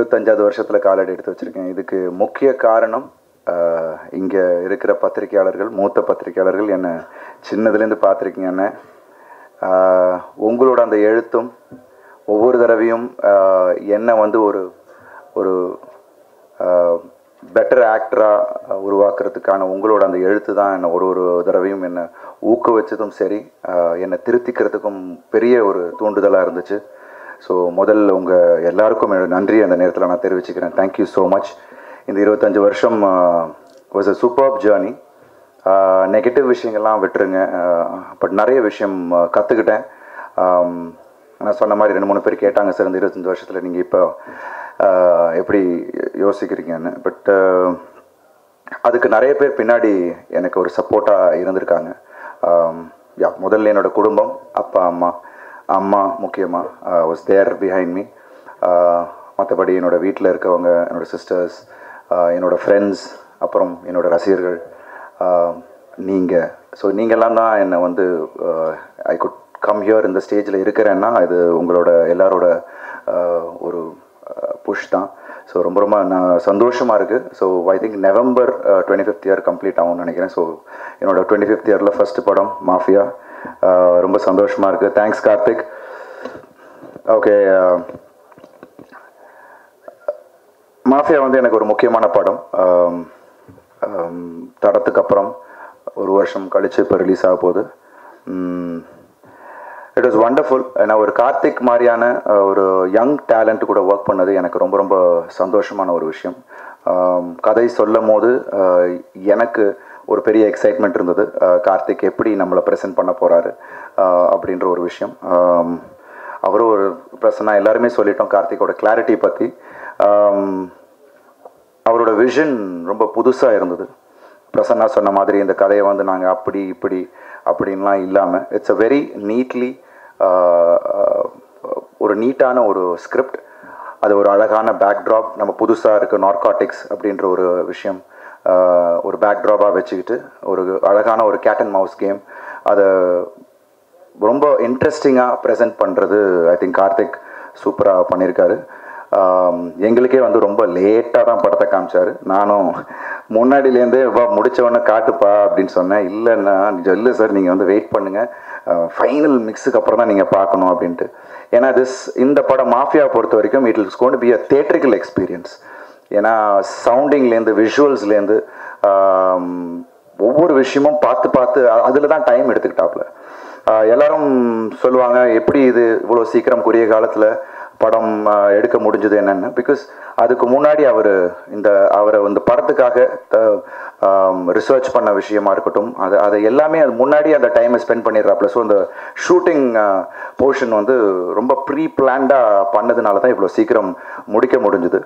இருபத்தஞ்சாவது வருஷத்தில் காலடி எடுத்து வச்சுருக்கேன். இதுக்கு முக்கிய காரணம் இங்கே இருக்கிற பத்திரிகையாளர்கள் மூத்த பத்திரிகையாளர்கள் என்னை சின்னதுலேருந்து பார்த்துருக்கீங்க என்ன? உங்களோட அந்த எழுத்தும் ஒவ்வொரு தடவையும் என்னை வந்து ஒரு ஒரு பெட்டர் ஆக்டராக உருவாக்குறதுக்கான உங்களோட அந்த எழுத்து தான் என்னை ஒரு ஒரு தடவையும் என்னை ஊக்குவிச்சதும் சரி என்னை திருத்திக்கிறதுக்கும் பெரிய ஒரு தூண்டுதலாக இருந்துச்சு. ஸோ முதல்ல உங்கள் எல்லாருக்கும் நன்றி. அந்த நேரத்தில் நான் தெரிவிச்சுக்கிறேன். தேங்க்யூ ஸோ மச் இந்த இருபத்தஞ்சு வருஷம் was a super journey negative விஷயங்கள்லாம் விட்டுருங்க. பட் நிறைய விஷயம் கற்றுக்கிட்டேன் நான் சொன்ன மாதிரி ரெண்டு மூணு பேர் கேட்டாங்க சார் இந்த இருபத்தஞ்சி வருஷத்தில் நீங்கள் இப்போ எப்படி யோசிக்கிறீங்கன்னு? பட் அதுக்கு நிறைய பேர் பின்னாடி எனக்கு ஒரு சப்போர்ட்டாக இருந்திருக்காங்க. யா முதல்ல என்னோட குடும்பம் அப்பா அம்மா அம்மா முக்கியமாக வாஸ் தேர் பிஹைண்ட் மீ மற்றபடி என்னோட வீட்டில் இருக்கவங்க என்னோட சிஸ்டர்ஸ் uh, என்னோட ஃப்ரெண்ட்ஸ் அப்புறம் என்னோட ரசிகர்கள் uh, நீங்கள் ஸோ நீங்கள்லாம் தான் என்னை வந்து ஐ குட் கம் ஹியர் இந்த ஸ்டேஜில் இருக்கிறேன்னா இது உங்களோட எல்லாரோட uh, ஒரு புஷ் தான். ஸோ ரொம்ப ரொம்ப நான் சந்தோஷமாக இருக்குது so I think November twenty fifth year complete ஆகும்னு நினைக்கிறேன். ஸோ என்னோடய டுவெண்ட்டி ஃபிஃப்த் இயரில் ஃபஸ்ட்டு படம் மாஃபியா Uh, ரொம்ப சந்தோஷமாக இருக்குது thanks Karthik. Okay Mafia uh, வந்து எனக்கு ஒரு முக்கியமான படம். Um, um, தடத்துக்கு அப்புறம் ஒரு வருஷம் கழிச்சு இப்போ ரிலீஸ் ஆக போகுது. இட் வாஸ் வண்டர்ஃபுல் நான் ஒரு கார்த்திக் மாதிரியான uh, ஒரு யங் டேலண்ட் கூட ஒர்க் பண்ணது எனக்கு ரொம்ப ரொம்ப சந்தோஷமான ஒரு விஷயம். Um, கதை சொல்லும் போது எனக்கு ஒரு பெரிய எக்ஸைட்மெண்ட் இருந்தது. கார்த்திக் எப்படி நம்மளை ப்ரெசென்ட் பண்ண போகிறாரு அப்படின்ற ஒரு விஷயம். அவரும் ஒரு பிரசன்னா எல்லாருமே சொல்லிட்டோம் கார்த்திக்கோட கிளாரிட்டி பற்றி அவரோட விஷன் ரொம்ப புதுசாக இருந்தது. பிரசன்னா சொன்ன மாதிரி இந்த கதையை வந்து நாங்கள் அப்படி இப்படி அப்படின்லாம் இல்லாமல் இட்ஸ் அ வெரி நீட்லி ஒரு நீட்டான ஒரு ஸ்கிரிப்ட் அது ஒரு அழகான பேக்ட்ராப் நம்ம புதுசாக இருக்க நார்காட்டிக்ஸ் அப்படின்ற ஒரு விஷயம். ஒரு பேக்ட்ராப்பாக வச்சுக்கிட்டு ஒரு அழகான ஒரு கேட் அண்ட் மவுஸ் கேம் அதை ரொம்ப இன்ட்ரெஸ்டிங்காக ப்ரெசென்ட் பண்ணுறது ஐ திங்க் கார்த்திக் சூப்பராக பண்ணியிருக்காரு எங்களுக்கே வந்து ரொம்ப லேட்டாக தான் படத்தை காமிச்சாரு. நானும் முன்னாடியிலேருந்தே வா முடிச்சவொடனே காட்டுப்பா அப்படின்னு சொன்னேன். இல்லைன்னா இல்லை சார் நீங்கள் வந்து வெயிட் பண்ணுங்கள் ஃபைனல் மிக்ஸுக்கு அப்புறம் தான் நீங்கள் பார்க்கணும் அப்படின்ட்டு. ஏன்னா திஸ் இந்த படம் மாஃபியா பொறுத்த வரைக்கும் it is gonna be a theatrical experience ஏன்னா சவுண்டிங்லேருந்து விஷுவல்ஸ்லேருந்து ஒவ்வொரு விஷயமும் பார்த்து பார்த்து அதில் தான் டைம் எடுத்துக்கிட்டாப்புல. எல்லாரும் சொல்லுவாங்க எப்படி இது இவ்வளோ சீக்கிரம் குறுகிய காலத்தில் படம் எடுக்க முடிஞ்சது என்னென்னு? பிகாஸ் அதுக்கு முன்னாடி அவர் இந்த அவரை இந்த படத்துக்காக ரிசர்ச் பண்ண விஷயமா இருக்கட்டும் அது அதை எல்லாமே அது முன்னாடி அந்த டைமை ஸ்பெண்ட் பண்ணிடுறாப்புல. ஸோ அந்த ஷூட்டிங் போர்ஷன் வந்து ரொம்ப ப்ரீ பிளான்டாக பண்ணதுனால தான் இவ்வளோ சீக்கிரம் முடிக்க முடிஞ்சுது.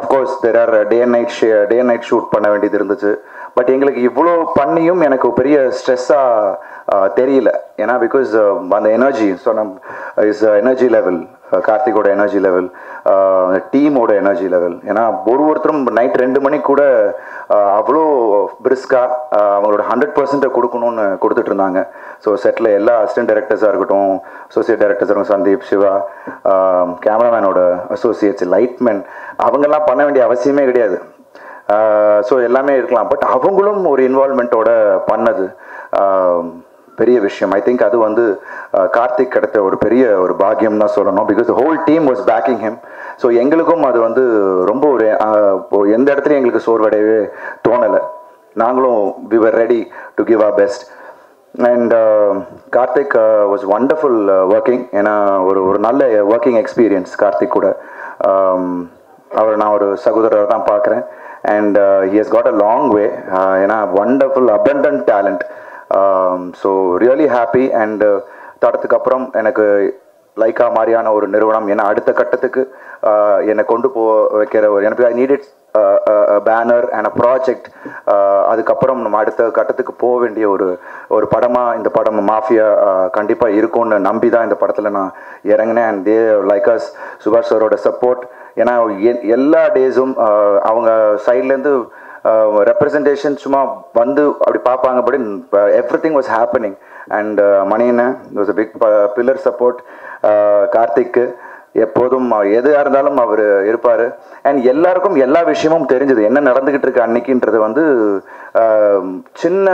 Of course there are day and night day and night shoot பண்ண வேண்டியது இருந்துச்சு. பட் எங்களுக்கு இவ்வளோ பண்ணியும் எனக்கு பெரிய ஸ்ட்ரெஸ்ஸாக தெரியல. ஏன்னா பிகாஸ் uh, அந்த எனர்ஜி ஸோ நம் இஸ் எனர்ஜி லெவல் கார்த்திகோட எனர்ஜி லெவல் டீமோட எனர்ஜி லெவல் ஏன்னா ஒரு ஒருத்தரும் நைட் ரெண்டு மணிக்கு கூட அவ்வளோ பிரிஸ்காக அவங்களோட ஹண்ட்ரட் பர்சன்ட்டை கொடுக்கணும்னு கொடுத்துட்டு இருந்தாங்க. ஸோ செட்டில் எல்லா அசிஸ்டன்ட் டைரக்டர்ஸாக இருக்கட்டும் அசோசியேட் டைரக்டர்ஸ் இருக்கட்டும் சந்தீப் சிவா கேமராமேனோட அசோசியேட்ஸ் லைட்மேன் அவங்கெல்லாம் பண்ண வேண்டிய அவசியமே கிடையாது. ஸோ எல்லாமே இருக்கலாம். பட் அவங்களும் ஒரு இன்வால்மெண்ட்டோட பண்ணது. பெரிய விஷயம். ஐ திங்க் அது வந்து கார்த்திக் கிடைத்த ஒரு பெரிய ஒரு பாக்கியம் தான் சொல்லணும். Because whole team was backing him so எங்களுக்கும் அது வந்து ரொம்ப ஒரு எந்த இடத்துலையும் எங்களுக்கு சோர்வடையவே தோணலை. நாங்களும் we were ready to give our best and Karthick was wonderful working ஏன்னா ஒரு ஒரு நல்ல ஒர்க்கிங் எக்ஸ்பீரியன்ஸ் கார்த்திக் கூட. அவர் நான் ஒரு சகோதரரை தான் பார்க்குறேன். And he has got a long way ஏன்னா wonderful abundant talent Um, so really happy and uh, தடத்துக்கு அப்புறம் எனக்கு லைக்கா மாதிரியான ஒரு நிறுவனம் ஏன்னா அடுத்த கட்டத்துக்கு uh, என்னை கொண்டு போ வைக்கிற ஒரு எனக்கு I needed banner and a project அதுக்கப்புறம் நம்ம அடுத்த கட்டத்துக்கு போக வேண்டிய ஒரு ஒரு படமாக இந்த படம் மாஃபியா uh, கண்டிப்பாக இருக்கும்னு நம்பி தான் இந்த படத்தில் நான் இறங்கினேன். அண்ட் தே லைக்கஸ் சுபாஷ் சாரோட சப்போர்ட் ஏன்னா எல்லா டேஸும் அவங்க சைட்லேருந்து Uh, ரெப்ரசன்டேஷன் சும்மா வந்து அப்படி பார்ப்பாங்க but everything was happening and Maniyannan was a big pillar support கார்த்திக்கு. எப்போதும் எதுவாக இருந்தாலும் அவர் இருப்பார். அண்ட் எல்லாருக்கும் எல்லா விஷயமும் தெரிஞ்சது. என்ன நடந்துக்கிட்டு இருக்கு அன்னைக்குன்றது வந்து சின்ன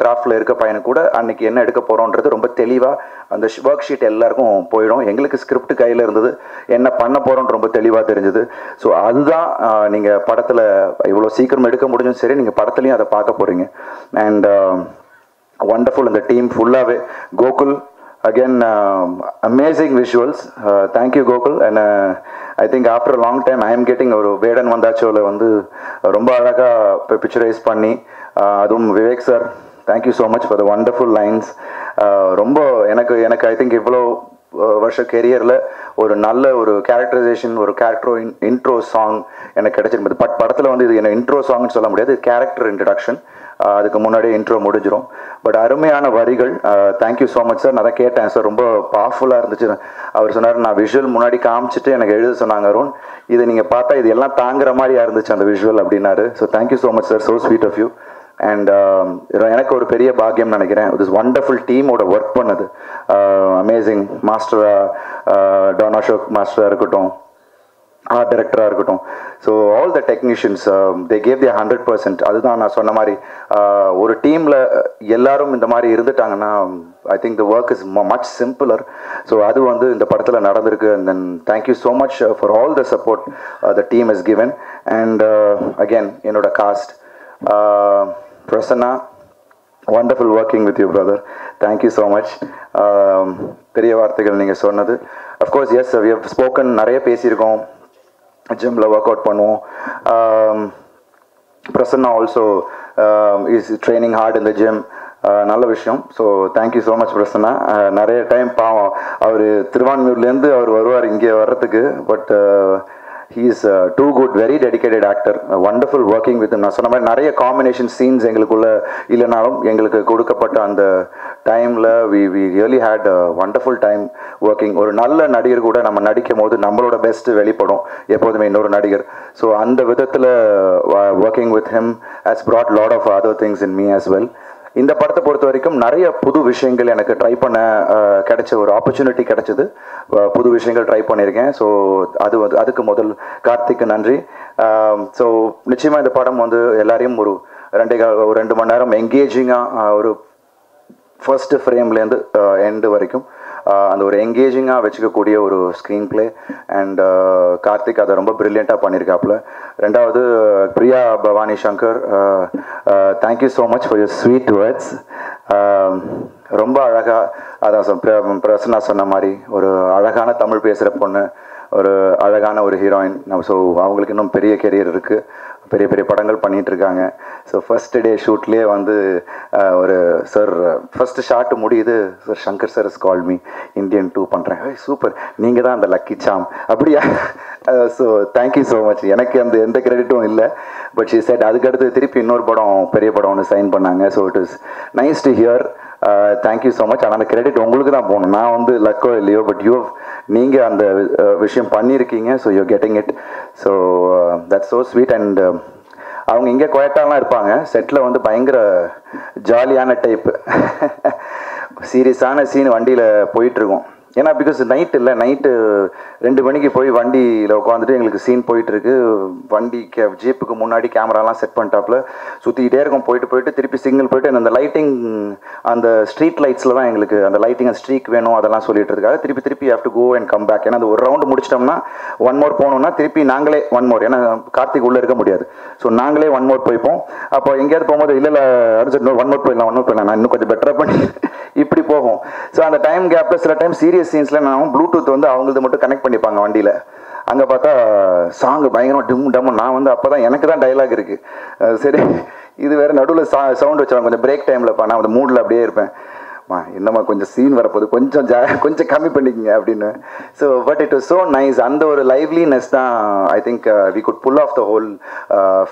கிராஃப்டில் இருக்க பையனு கூட அன்னைக்கு என்ன எடுக்க போகிறோன்றது ரொம்ப தெளிவாக அந்த ஒர்க் ஷீட் எல்லாருக்கும் போயிடும். எங்களுக்கு ஸ்கிரிப்ட் கையில் இருந்தது. என்ன பண்ண போகிறோன்னு ரொம்ப தெளிவாக தெரிஞ்சது. ஸோ அதுதான் நீங்கள் படத்தில் இவ்வளோ சீக்கிரம் எடுக்க முடிஞ்சும் சரி நீங்கள் படத்துலையும் அதை பார்க்க போகிறீங்க அண்ட் வண்டர்ஃபுல் இந்த டீம் ஃபுல்லாகவே Gokul again um, amazing visuals. Uh, thank you gokul. And uh, i think after a long time i am getting ஒரு வேடன் வந்தாச்சோல வந்து uh, ரொம்ப அழகாக பிக்சரைஸ் பண்ணி uh, அதுவும் Vivek sir thank you so much for the wonderful lines ரொம்ப எனக்கு எனக்கு I think இவ்வளோ வருஷ கெரியரில் ஒரு நல்ல ஒரு கேரக்டரைசேஷன் ஒரு கேரக்டரோ இன்ட்ரோ சாங் எனக்கு கிடைச்சிருந்தது. பட் படத்தில் வந்து இது என்ன இன்ட்ரோ சாங்னு சொல்ல முடியாது கேரக்டர் இன்ட்ரடக்ஷன் அதுக்கு முன்னாடியே இன்ட்ரோ முடிஞ்சிடும் பட் அருமையான வரிகள். தேங்க்யூ ஸோ மச் சார் நான் தான் கேட்டேன் சார் ரொம்ப பவர்ஃபுல்லாக இருந்துச்சு. அவர் சொன்னார் நான் விஷுவல் முன்னாடி காமிச்சிட்டு எனக்கு எழுத சொன்னாங்க அருண். இதை நீங்கள் பார்த்தா இது எல்லாம் தாங்குற மாதிரியா இருந்துச்சு அந்த விஷுவல் அப்படின்னாரு. So thank you so much sir so sweet of you and um, எனக்கு ஒரு பெரிய பாக்கியம் நினைக்கிறேன். திஸ் ஒண்டர்ஃபுல் டீமோட ஒர்க் பண்ணது. அமேசிங் மாஸ்டராக டான் அசோக் மாஸ்டராக இருக்கட்டும் ஆர்ட் டைரக்டராக இருக்கட்டும். So all the technicians they gave the hundred percent அதுதான் நான் சொன்ன மாதிரி uh, ஒரு டீமில் எல்லாரும் இந்த மாதிரி இருந்துட்டாங்கன்னா I think the work is much simpler so அது வந்து இந்த படத்தில் நடந்திருக்கு. And then thank you so much for all the support the team is given and again என்னோட cast Prasanna wonderful working with you brother thank you so much பெரிய வார்த்தைகள் நீங்கள் சொன்னது. Of course yes we have spoken நிறைய பேசியிருக்கோம். ஜிம்மில் work out பண்ணுவோம். Um, Prasanna also is training hard இந்த ஜிம் நல்ல விஷயம். So thank you so much Prasanna. Uh, நிறைய டைம் பாவம் அவர் திருவான்மூர்லேருந்து அவர் வருவார் இங்கே வர்றதுக்கு. But he's too good very dedicated actor wonderful working with நான் சொன்ன மாதிரி நிறைய காம்பினேஷன் சீன்ஸ் எங்களுக்குள்ள இல்லைனாலும் எங்களுக்கு கொடுக்கப்பட்ட அந்த டைமில் we we really had wonderful time working ஒரு நல்ல நடிகர் கூட நம்ம நடிக்கும் போது நம்மளோட பெஸ்ட் வெளிப்படும் எப்போதுமே இன்னொரு நடிகர். ஸோ அந்த விதத்தில் working with him has brought lot of other things in me as well இந்த படத்தை பொறுத்த வரைக்கும் நிறைய புது விஷயங்கள் எனக்கு ட்ரை பண்ண கிடைச்ச ஒரு ஆப்பர்ச்சுனிட்டி கிடைச்சது. புது விஷயங்கள் ட்ரை பண்ணியிருக்கேன். ஸோ அது வந்து அதுக்கு முதல் கார்த்திக்கு நன்றி. ஸோ நிச்சயமாக இந்த படம் வந்து எல்லாரையும் ஒரு ரெண்டே ஒரு ரெண்டு மணி நேரம் எங்கேஜிங்காக ஒரு ஃபர்ஸ்ட் ஃப்ரேம்லேருந்து எண்டு வரைக்கும். அந்த ஒரு எங்கேஜிங்காக வச்சுக்கக்கூடிய ஒரு ஸ்க்ரீன் பிளே அண்ட் கார்த்திக் அதை ரொம்ப ப்ரில்லியண்ட்டாக பண்ணியிருக்காப்புல ரெண்டாவது Priya Bhavani Shankar thank you so much for your sweet words ரொம்ப அழகாக அதான் சொ- பிரசன்னா சொன்ன மாதிரி ஒரு அழகான தமிழ் பேசுகிற பொண்ணு ஒரு அழகான ஒரு ஹீரோயின் நம்ம ஸோ அவங்களுக்கு இன்னும் பெரிய கெரியர் இருக்குது பெரிய பெரிய படங்கள் பண்ணிட்டு இருக்காங்க ஸோ ஃபர்ஸ்ட் டே ஷூட்லேயே வந்து ஒரு சார் ஃபர்ஸ்ட் ஷாட் முடியுது. Sir Shankar sir is call me Indian two பண்ணுறேன் சூப்பர் நீங்கள் தான் அந்த லக்கி சாம் அப்படியா? So thank you so much எனக்கு அந்த எந்த கிரெடிட்டும் இல்லை. பட் ஷி செட் அதுக்கடுத்து திருப்பி இன்னொரு படம் பெரிய படம் ஒன்று சைன் பண்ணாங்க. So it is nice to hear thank you so much ஆனால் அந்த கிரெடிட் உங்களுக்கு தான் போகணும். நான் வந்து லக்கோ இல்லையோ பட் யூ நீங்கள் அந்த uh, விஷயம் பண்ணியிருக்கீங்க so you getting it so that's so sweet and அவங்க இங்கே குவைட்டாலாம் இருப்பாங்க. செட்டில் வந்து பயங்கர ஜாலியான டைப்பு சீரியஸான சீன் வண்டியில் போயிட்டுருக்கோம் ஏன்னா பிகாஸ் நைட் இல்லை நைட்டு ரெண்டு மணிக்கு போய் வண்டியில் உட்காந்துட்டு எங்களுக்கு சீன் போயிட்டுருக்கு. வண்டி கே ஜீப்புக்கு முன்னாடி கேமராலாம் செட் பண்ணிட்டாப்புல. சுற்றிக்கிட்டே இருக்கும். போயிட்டு போயிட்டு திருப்பி சிக்னல் போயிட்டு அந்த லைட்டிங் அந்த ஸ்ட்ரீட் லைட்ஸில் தான் எங்களுக்கு அந்த லைட்டிங் அந்த ஸ்ட்ரீக் வேணும் அதெல்லாம் சொல்லிட்டு இருக்காங்க. திருப்பி திருப்பி have to go and come back ஏன்னா அந்த ஒரு ரவுண்டு முடிச்சிட்டோம்னா ஒன் மோர் போகணும்னா திருப்பி நாங்களே ஒன் மோர் ஏன்னா கார்த்திக் உள்ளே இருக்க முடியாது. ஸோ நாங்களே ஒன் மோர் போய்ப்போம். அப்போ எங்கேயாவது போகும்போது இல்லை இல்லை அர்ஜென்ட் ஒன் மோர் போயிடலாம் ஒன் மோர் போயிடலாம். நான் இன்னும் கொஞ்சம் பெட்டராக பண்ணி இப்படி போகும். ஸோ அந்த டைம் கேப்பில் சில டைம் சீரியஸ் சீன்ஸில் நான் ப்ளூடூத் வந்து அவங்களது மட்டும் கனெக்ட் பண்ணிப்பாங்க வண்டியில். அங்கே பார்த்தா சாங் பயங்கரம் டிம் டம் நான் வந்து அப்போ தான் எனக்கு தான் டைலாக் இருக்குது சரி இது வேறு நடுவில் சா சவுண்ட் வச்சாங்க கொஞ்சம் பிரேக் டைமில் நான் அந்த மூடில் அப்படியே இருப்பேன். மா என்னம்மா கொஞ்சம் சீன் வரப்போகுது. கொஞ்சம் ஜா கொஞ்சம் கம்மி பண்ணிக்கங்க அப்படின்னு. So but it is so nice அந்த ஒரு லைவ்லினஸ் தான் I think we could pull off the whole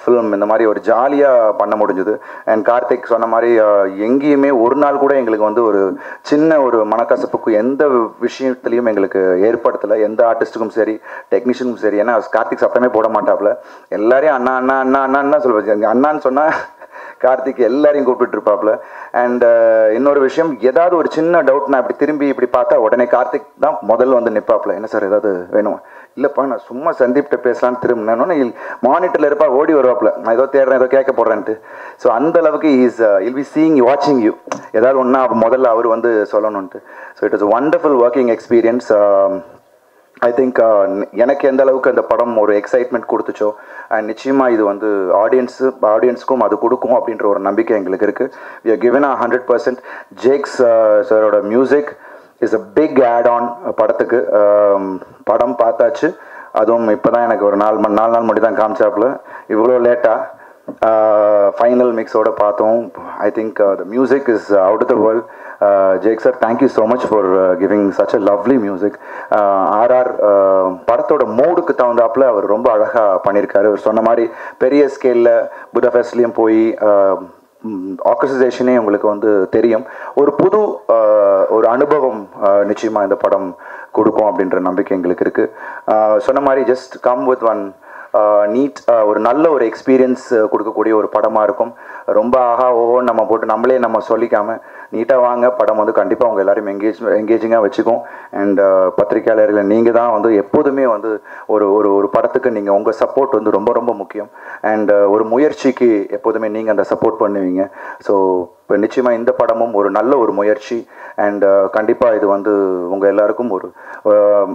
film இந்த மாதிரி ஒரு ஜாலியாக பண்ண முடிஞ்சுது. அண்ட் கார்த்திக் சொன்ன மாதிரி uh, எங்கேயுமே ஒரு நாள் கூட எங்களுக்கு வந்து ஒரு சின்ன ஒரு மனக்கசப்புக்கு எந்த விஷயத்துலையும் எங்களுக்கு ஏற்படுத்தலை. எந்த ஆர்டிஸ்ட்டுக்கும் சரி டெக்னீஷியனுக்கும் சரி. ஏன்னா கார்த்திக் சத்தமே போட மாட்டாப்புல. எல்லாரையும் அண்ணா அண்ணா அண்ணா அண்ணா அண்ணா சொல்லுவாங்க. அண்ணான்னு சொன்னால் கார்த்திக் எல்லாரையும் கூப்பிட்டு இருப்பாப்ல அண்ட் uh, இன்னொரு விஷயம் ஏதாவது ஒரு சின்ன டவுட் நான் இப்படி திரும்பி இப்படி பார்த்தா உடனே கார்த்திக் தான் முதல்ல வந்து நிற்பாப்ல என்ன சார் ஏதாவது வேணும்? இல்லைப்பா நான் சும்மா சந்தீப்கிட்ட பேசலான்னு திரும்பினேன்னு மானிட்டரில் இருப்பா ஓடி வருவாப்ல நான் ஏதோ தேடுறேன் ஏதோ கேட்க போடுறேன்ட்டு ஸோ அந்த அளவுக்கு இஸ் இல் பி சீயிங் வாட்சிங் யூ ஏதாவது ஒன்றா முதல்ல அவர் வந்து சொல்லணுன்ட்டு so it is wonderful working experience I think uh, எனக்கு எந்த அளவுக்கு அந்த படம் ஒரு எக்ஸைட்மெண்ட் கொடுத்துச்சோ அண்ட் நிச்சயமாக இது வந்து ஆடியன்ஸு ஆடியன்ஸுக்கும் அது கொடுக்கும் அப்படின்ற ஒரு நம்பிக்கை எங்களுக்கு இருக்குது we are given a hundred percent Jakes சாரோட music is a big add on படத்துக்கு. Um, படம் பார்த்தாச்சு. அதுவும் இப்போ தான் எனக்கு ஒரு நாலு மணி நாலு நாள் முன்னாடி தான் காமிச்சாப்புல. இவ்வளோ லேட்டாக Uh, ஃபைனல் மிக்ஸோட பார்த்தோம். I think the music is out of the world Jake sir thank you so much for giving such a lovely music RR படத்தோட மூடுக்கு தகுந்தாப்பில் அவர் ரொம்ப அழகாக பண்ணியிருக்காரு அவர் சொன்ன மாதிரி பெரிய ஸ்கேலில் புதஃபெஸ்ட்லேயும் போய் ஆக்சிசேஷனே உங்களுக்கு வந்து தெரியும். ஒரு புது uh, ஒரு அனுபவம் uh, நிச்சயமாக இந்த படம் கொடுக்கும் அப்படின்ற நம்பிக்கை எங்களுக்கு இருக்குது சொன்ன மாதிரி just come with one need ஒரு நல்ல ஒரு எக்ஸ்பீரியன்ஸ் கொடுக்கக்கூடிய ஒரு படமாக இருக்கும். ரொம்ப ஆஹா ஓஹோ நம்ம போட்டு நம்மளே நம்ம சொல்லிக்காமல் நீட்டாக வாங்க. படம் வந்து கண்டிப்பாக உங்கள் எல்லாரையும் எங்கேஜ் எங்கேஜிங்காக வச்சுக்கும். அண்ட் பத்திரிகையாளர்கள் நீங்கள் தான் வந்து எப்போதுமே வந்து ஒரு ஒரு ஒரு படத்துக்கு நீங்கள் உங்கள் சப்போர்ட் வந்து ரொம்ப ரொம்ப முக்கியம். அண்ட் ஒரு முயற்சிக்கு எப்போதுமே நீங்கள் அந்த சப்போர்ட் பண்ணுவீங்க. ஸோ இப்போ நிச்சயமாக இந்த படமும் ஒரு நல்ல ஒரு முயற்சி. அண்ட் uh, கண்டிப்பாக இது வந்து உங்கள் எல்லாருக்கும் ஒரு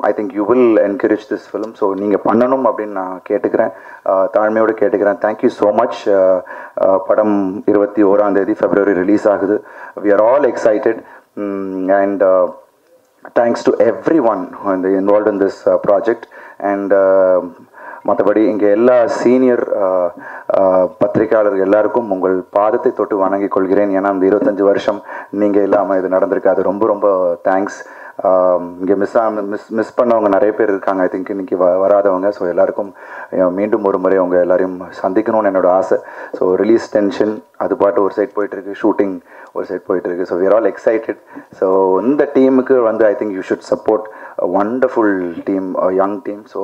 I think you will encourage this film so நீங்கள் பண்ணணும் அப்படின்னு நான் கேட்டுக்கிறேன். Uh, தாழ்மையோடு கேட்டுக்கிறேன். தேங்க்யூ ஸோ மச் படம் இருபத்தி ஓராம் தேதி ஃபெப்ரவரி ரிலீஸ் ஆகுது. We are all excited and thanks to everyone involve in this project and மற்றபடி இங்கே எல்லா சீனியர் பத்திரிகையாளர்கள் எல்லாருக்கும் உங்கள் பாதத்தை தொட்டு வணங்கிக் கொள்கிறேன். ஏன்னா இந்த இருபத்தஞ்சு வருஷம் நீங்கள் இல்லாமல் இது நடந்திருக்கு. அது ரொம்ப ரொம்ப தேங்க்ஸ் இங்கே மிஸ் மிஸ் மிஸ் பண்ணவங்க நிறைய பேர் இருக்காங்க. ஐ திங்க் இன்னைக்கு வ வராதவங்க. ஸோ எல்லாருக்கும் மீண்டும் ஒரு முறை அவங்க எல்லாரையும் சந்திக்கணும்னு என்னோட ஆசை. ஸோ ரிலீஸ் டென்ஷன் அது பாட்டு ஒரு சைட் போயிட்டு இருக்கு. ஷூட்டிங் ஒரு சைட் போயிட்டு இருக்கு. So we're all excited so இந்த டீமுக்கு வந்து I think you should support wonderful team young team so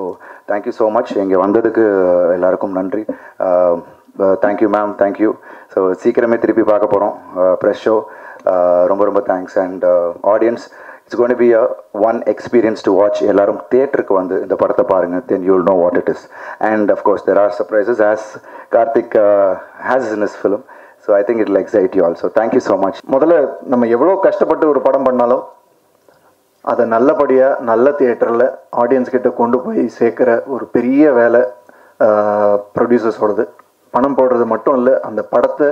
thank you so much இங்கே வந்ததுக்கு எல்லாருக்கும் நன்றி. தேங்க்யூ மேம் தேங்க்யூ ஸோ சீக்கிரமே திருப்பி பார்க்க போகிறோம் ப்ரெஷ் ஷோ ரொம்ப ரொம்ப thanks and audience it's gonna be a one experience to watch எல்லாரும் தியேட்டருக்கு வந்து இந்த படத்தை பாருங்கள் then you'll know what it is and of course there are surprises as Karthik has in is film so I think it likes I'd you also thank you so much முதல்ல நம்ம எவ்வளோ கஷ்டப்பட்டு ஒரு படம் பண்ணாலும் அதை நல்லபடியாக நல்ல தியேட்டரில் ஆடியன்ஸ் கிட்ட கொண்டு போய் சேர்க்குற ஒரு பெரிய வேலை ப்ரொடியூசர்ஸோடது பணம் போடுறது மட்டும் இல்லை அந்த படத்தை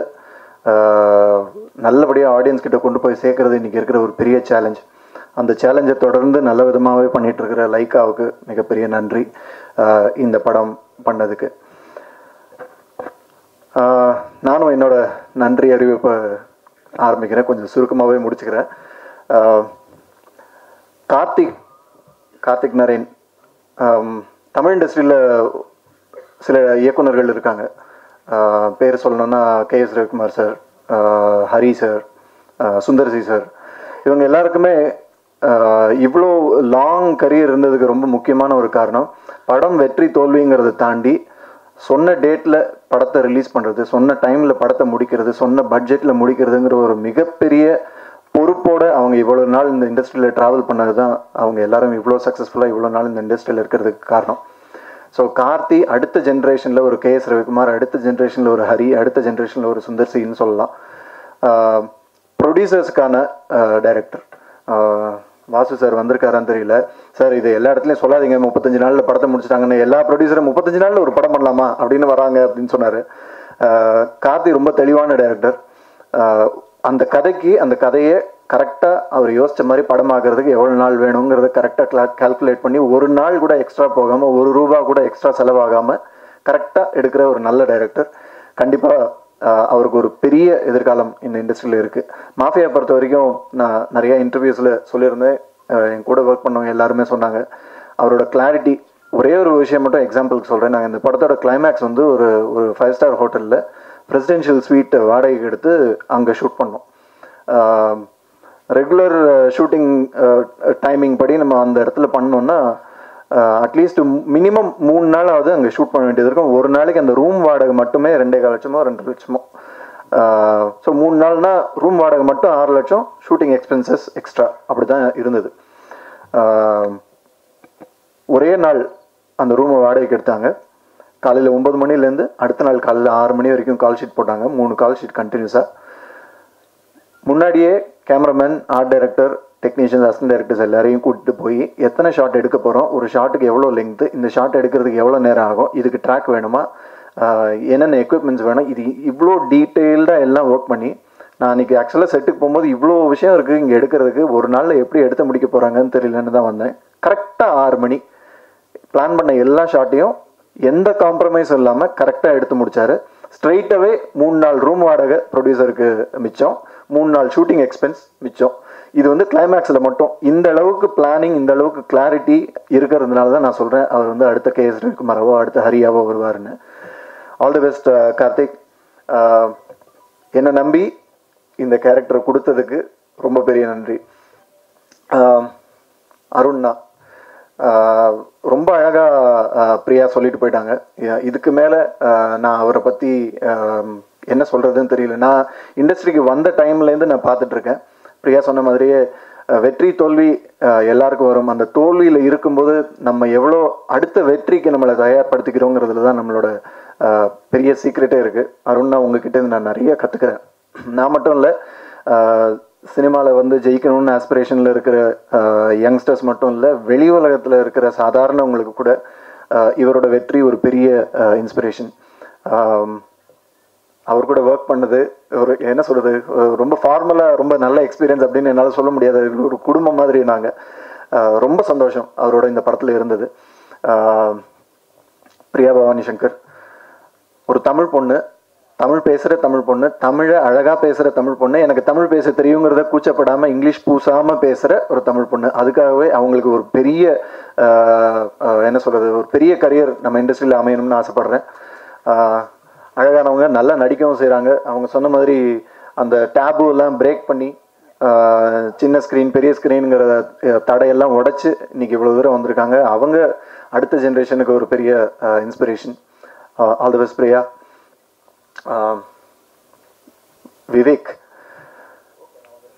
நல்லபடியாக ஆடியன்ஸ் கிட்ட கொண்டு போய் சேர்க்குறது இன்றைக்கி இருக்கிற ஒரு பெரிய சேலஞ்ச் அந்த சேலஞ்சை தொடர்ந்து நல்ல விதமாகவே பண்ணிகிட்ருக்கிற இருக்கிற லைக்காவுக்கு மிகப்பெரிய நன்றி இந்த படம் பண்ணதுக்கு. நானும் என்னோடய நன்றி அறிவிப்பை ஆரம்பிக்கிறேன். கொஞ்சம் சுருக்கமாகவே முடிச்சுக்கிறேன். கார்த்திக் கார்த்திக் நரேன். தமிழ் இண்டஸ்ட்ரியில் சில இயக்குனர்கள் இருக்காங்க. பேர் சொல்லணும்னா K S Ravikumar sir Hari sir Sundar C sir. இவங்க எல்லாருக்குமே இவ்வளோ லாங் கரியர் இருந்ததுக்கு ரொம்ப முக்கியமான ஒரு காரணம் படம் வெற்றி தோல்விங்கிறத தாண்டி சொன்ன டேட்டில் படத்தை ரிலீஸ் பண்ணுறது சொன்ன டைமில் படத்தை முடிக்கிறது சொன்ன பட்ஜெட்டில் முடிக்கிறதுங்கிற ஒரு மிகப்பெரிய அவங்க இவ்வளோ நாள் இந்த இண்டஸ்ட்ரியில் ட்ராவல் பண்ணது தான் அவங்க எல்லாரும் இவ்வளோ சக்ஸஸ்ஃபுல்லாக இவ்வளோ நாள் இந்த இண்டஸ்ட்ரியில் இருக்கிறதுக்கு காரணம். ஸோ கார்த்தி அடுத்த ஜென்ரேஷனில் ஒரு கே எஸ் ரவிக்குமார் அடுத்த ஜென்ரேஷனில் ஒரு ஹரி அடுத்த ஜென்ரேஷனில் ஒரு சுந்தர் சின்னு சொல்லலாம். ப்ரொடியூசர்ஸ்க்கான டைரக்டர் வாசு சார் வந்திருக்காரான்னு தெரியல. சார் இது எல்லா இடத்துலையும் சொல்லாதீங்க. முப்பத்தஞ்சு நாளில் படத்தை முடிச்சிட்டாங்கன்னு எல்லா ப்ரொடியூசரும் முப்பத்தஞ்சு நாளில் ஒரு படம் பண்ணலாமா அப்படின்னு வராங்க அப்படின்னு சொன்னார். கார்த்தி ரொம்ப தெளிவான டைரக்டர் அந்த கதைக்கு அந்த கதையை கரெக்டாக அவர் யோசித்த மாதிரி படமாகிறதுக்கு எவ்வளோ நாள் வேணுங்கிறத கரெக்டாக கால்குலேட் பண்ணி ஒரு நாள் கூட எக்ஸ்ட்ரா போகாமல் ஒரு ரூபா கூட எக்ஸ்ட்ரா செலவாகாமல் கரெக்டாக எடுக்கிற ஒரு நல்ல டைரக்டர் கண்டிப்பாக அவருக்கு ஒரு பெரிய எதிர்காலம் இந்த இண்டஸ்ட்ரியில் இருக்குது மாஃபியா பொறுத்த வரைக்கும் நான் நிறையா இன்டர்வியூஸில் சொல்லியிருந்தேன். என் கூட ஒர்க் பண்ணவங்க எல்லாருமே சொன்னாங்க. அவரோட கிளாரிட்டி ஒரே ஒரு விஷயம் மட்டும் எக்ஸாம்பிளுக்கு சொல்கிறேன் நாங்கள் இந்த படத்தோட கிளைமேக்ஸ் வந்து ஒரு ஒரு ஃபைவ் ஸ்டார் ஹோட்டலில் பிரசிடென்ஷியல் ஸ்வீட் வாடகைக்கு எடுத்து அங்கே ஷூட் பண்ணோம். ரெகுலர் ஷூட்டிங் டைமிங் படி நம்ம அந்த இடத்துல பண்ணோம்னா uh, அட்லீஸ்ட் மினிமம் மூணு நாளாவது அங்கே ஷூட் பண்ண வேண்டியது இருக்கும். ஒரு நாளைக்கு அந்த ரூம் வாடகை மட்டுமே ரெண்டே கால் லட்சமோ ரெண்டு லட்சமோ. Uh, ஸோ மூணு நாள்னா ரூம் வாடகை மட்டும் ஆறு லட்சம் ஷூட்டிங் எக்ஸ்பென்சஸ் எக்ஸ்ட்ரா அப்படி தான் இருந்தது uh, ஒரே நாள் அந்த ரூமை வாடகைக்கு எடுத்தாங்க. காலையில் ஒம்பது மணிலேருந்து அடுத்த நாள் காலையில் ஆறு மணி வரைக்கும் கால் ஷீட் போட்டாங்க. மூணு கால் ஷீட் கண்டினியூஸாக முன்னாடியே cameraman art director technician assistant directors எல்லாரையும் கூட்டிட்டு போய் எத்தனை ஷாட் எடுக்க போகிறோம் ஒரு ஷாட்டுக்கு எவ்வளோ லெங்க்த்து இந்த ஷாட் எடுக்கிறதுக்கு எவ்வளோ நேரம் ஆகும்? இதுக்கு ட்ராக் வேணுமா? என்னென்ன எக்யூப்மெண்ட்ஸ் வேணும்? இது இவ்வளோ டீட்டெயில்டாக எல்லாம் ஒர்க் பண்ணி நான் அன்றைக்கி ஆக்சுவலாக செட்டுக்கு போகும்போது இவ்வளோ விஷயம் இருக்குது இங்கே எடுக்கிறதுக்கு. ஒரு நாளில் எப்படி எடுத்து முடிக்க போகிறாங்கன்னு தெரியலன்னு தான் வந்தேன். கரெக்டாக ஆறு மணி. பிளான் பண்ண எல்லா ஷாட்டையும் எந்த காம்ப்ரமைஸும் இல்லாமல் கரெக்டாக எடுத்து முடிச்சாரு. ஸ்ட்ரைட்டாகவே மூணு நாள் ரூம் வாடகை ப்ரொடியூசருக்கு மிச்சம். மூணு நாள் ஷூட்டிங் எக்ஸ்பென்ஸ் மிச்சம். இது வந்து கிளைமேக்ஸில் மட்டும். இந்த அளவுக்கு பிளானிங் இந்த அளவுக்கு கிளாரிட்டி இருக்கிறதுனால தான் நான் சொல்கிறேன் அவர் வந்து அடுத்த கேஎஸ் ரவிக்குமாராவோ அடுத்த ஹரியாவோ வருவாருன்னு. All the best Karthik. Uh, என்னை நம்பி இந்த கேரக்டரை கொடுத்ததுக்கு ரொம்ப பெரிய நன்றி. Um, ஆஹ் அருண்ண்ணா ரொம்ப அழகாக பிரியா சொல்லிட்டு போயிட்டாங்க. இதுக்கு மேலே நான் அவரை பற்றி என்ன சொல்கிறதுன்னு தெரியல. நான் இண்டஸ்ட்ரிக்கு வந்த டைம்லேருந்து நான் பார்த்துட்ருக்கேன் பிரியா சொன்ன மாதிரியே வெற்றி தோல்வி எல்லாருக்கும் வரும். அந்த தோல்வியில் இருக்கும்போது நம்ம எவ்வளோ அடுத்த வெற்றிக்கு நம்மளை தயார்படுத்திக்கிறோங்கிறதுல தான் நம்மளோட பெரிய சீக்ரெட்டே இருக்குது அருண்ண்ணா உங்ககிட்ட நான் நிறைய கற்றுக்கிறேன் நான் மட்டும் இல்லை சினிமாவில் வந்து ஜெயிக்கணும்னு ஆஸ்பிரேஷனில் இருக்கிற யங்ஸ்டர்ஸ் மட்டும் இல்லை வெளி உலகத்தில் இருக்கிற சாதாரணவங்களுக்கு கூட இவரோட வெற்றி ஒரு பெரிய இன்ஸ்பிரேஷன் அவர் கூட ஒர்க் பண்ணது ஒரு என்ன சொல்கிறது ரொம்ப ஃபார்மலாக ரொம்ப நல்ல எக்ஸ்பீரியன்ஸ் அப்படின்னு என்னால் சொல்ல முடியாது. ஒரு குடும்பம் மாதிரி நாங்கள் ரொம்ப சந்தோஷம் அவரோட இந்த படத்தில் இருந்தது. பிரியா பவானி சங்கர். ஒரு தமிழ் பொண்ணு தமிழ் பேசுகிற தமிழ் பொண்ணு தமிழை அழகாக பேசுகிற தமிழ் பொண்ணு எனக்கு தமிழ் பேச தெரியுங்கிறத கூச்சப்படாமல் இங்கிலீஷ் பூசாமல் பேசுகிற ஒரு தமிழ் பொண்ணு. அதுக்காகவே அவங்களுக்கு ஒரு பெரிய என்ன சொல்கிறது ஒரு பெரிய கரியர் நம்ம இண்டஸ்ட்ரியில் அமையணும்னு ஆசைப்பட்றேன். அழகானவங்க நல்லா நடிக்கவும் செய்கிறாங்க அவங்க சொன்ன மாதிரி அந்த டேபு எல்லாம் பிரேக் பண்ணி சின்ன ஸ்க்ரீன் பெரிய ஸ்க்ரீனுங்கிற தடையெல்லாம் உடைச்சு இன்னைக்கு இவ்வளோ தூரம் வந்திருக்காங்க. அவங்க அடுத்த ஜென்ரேஷனுக்கு ஒரு பெரிய inspiration all the best Priya. Vivek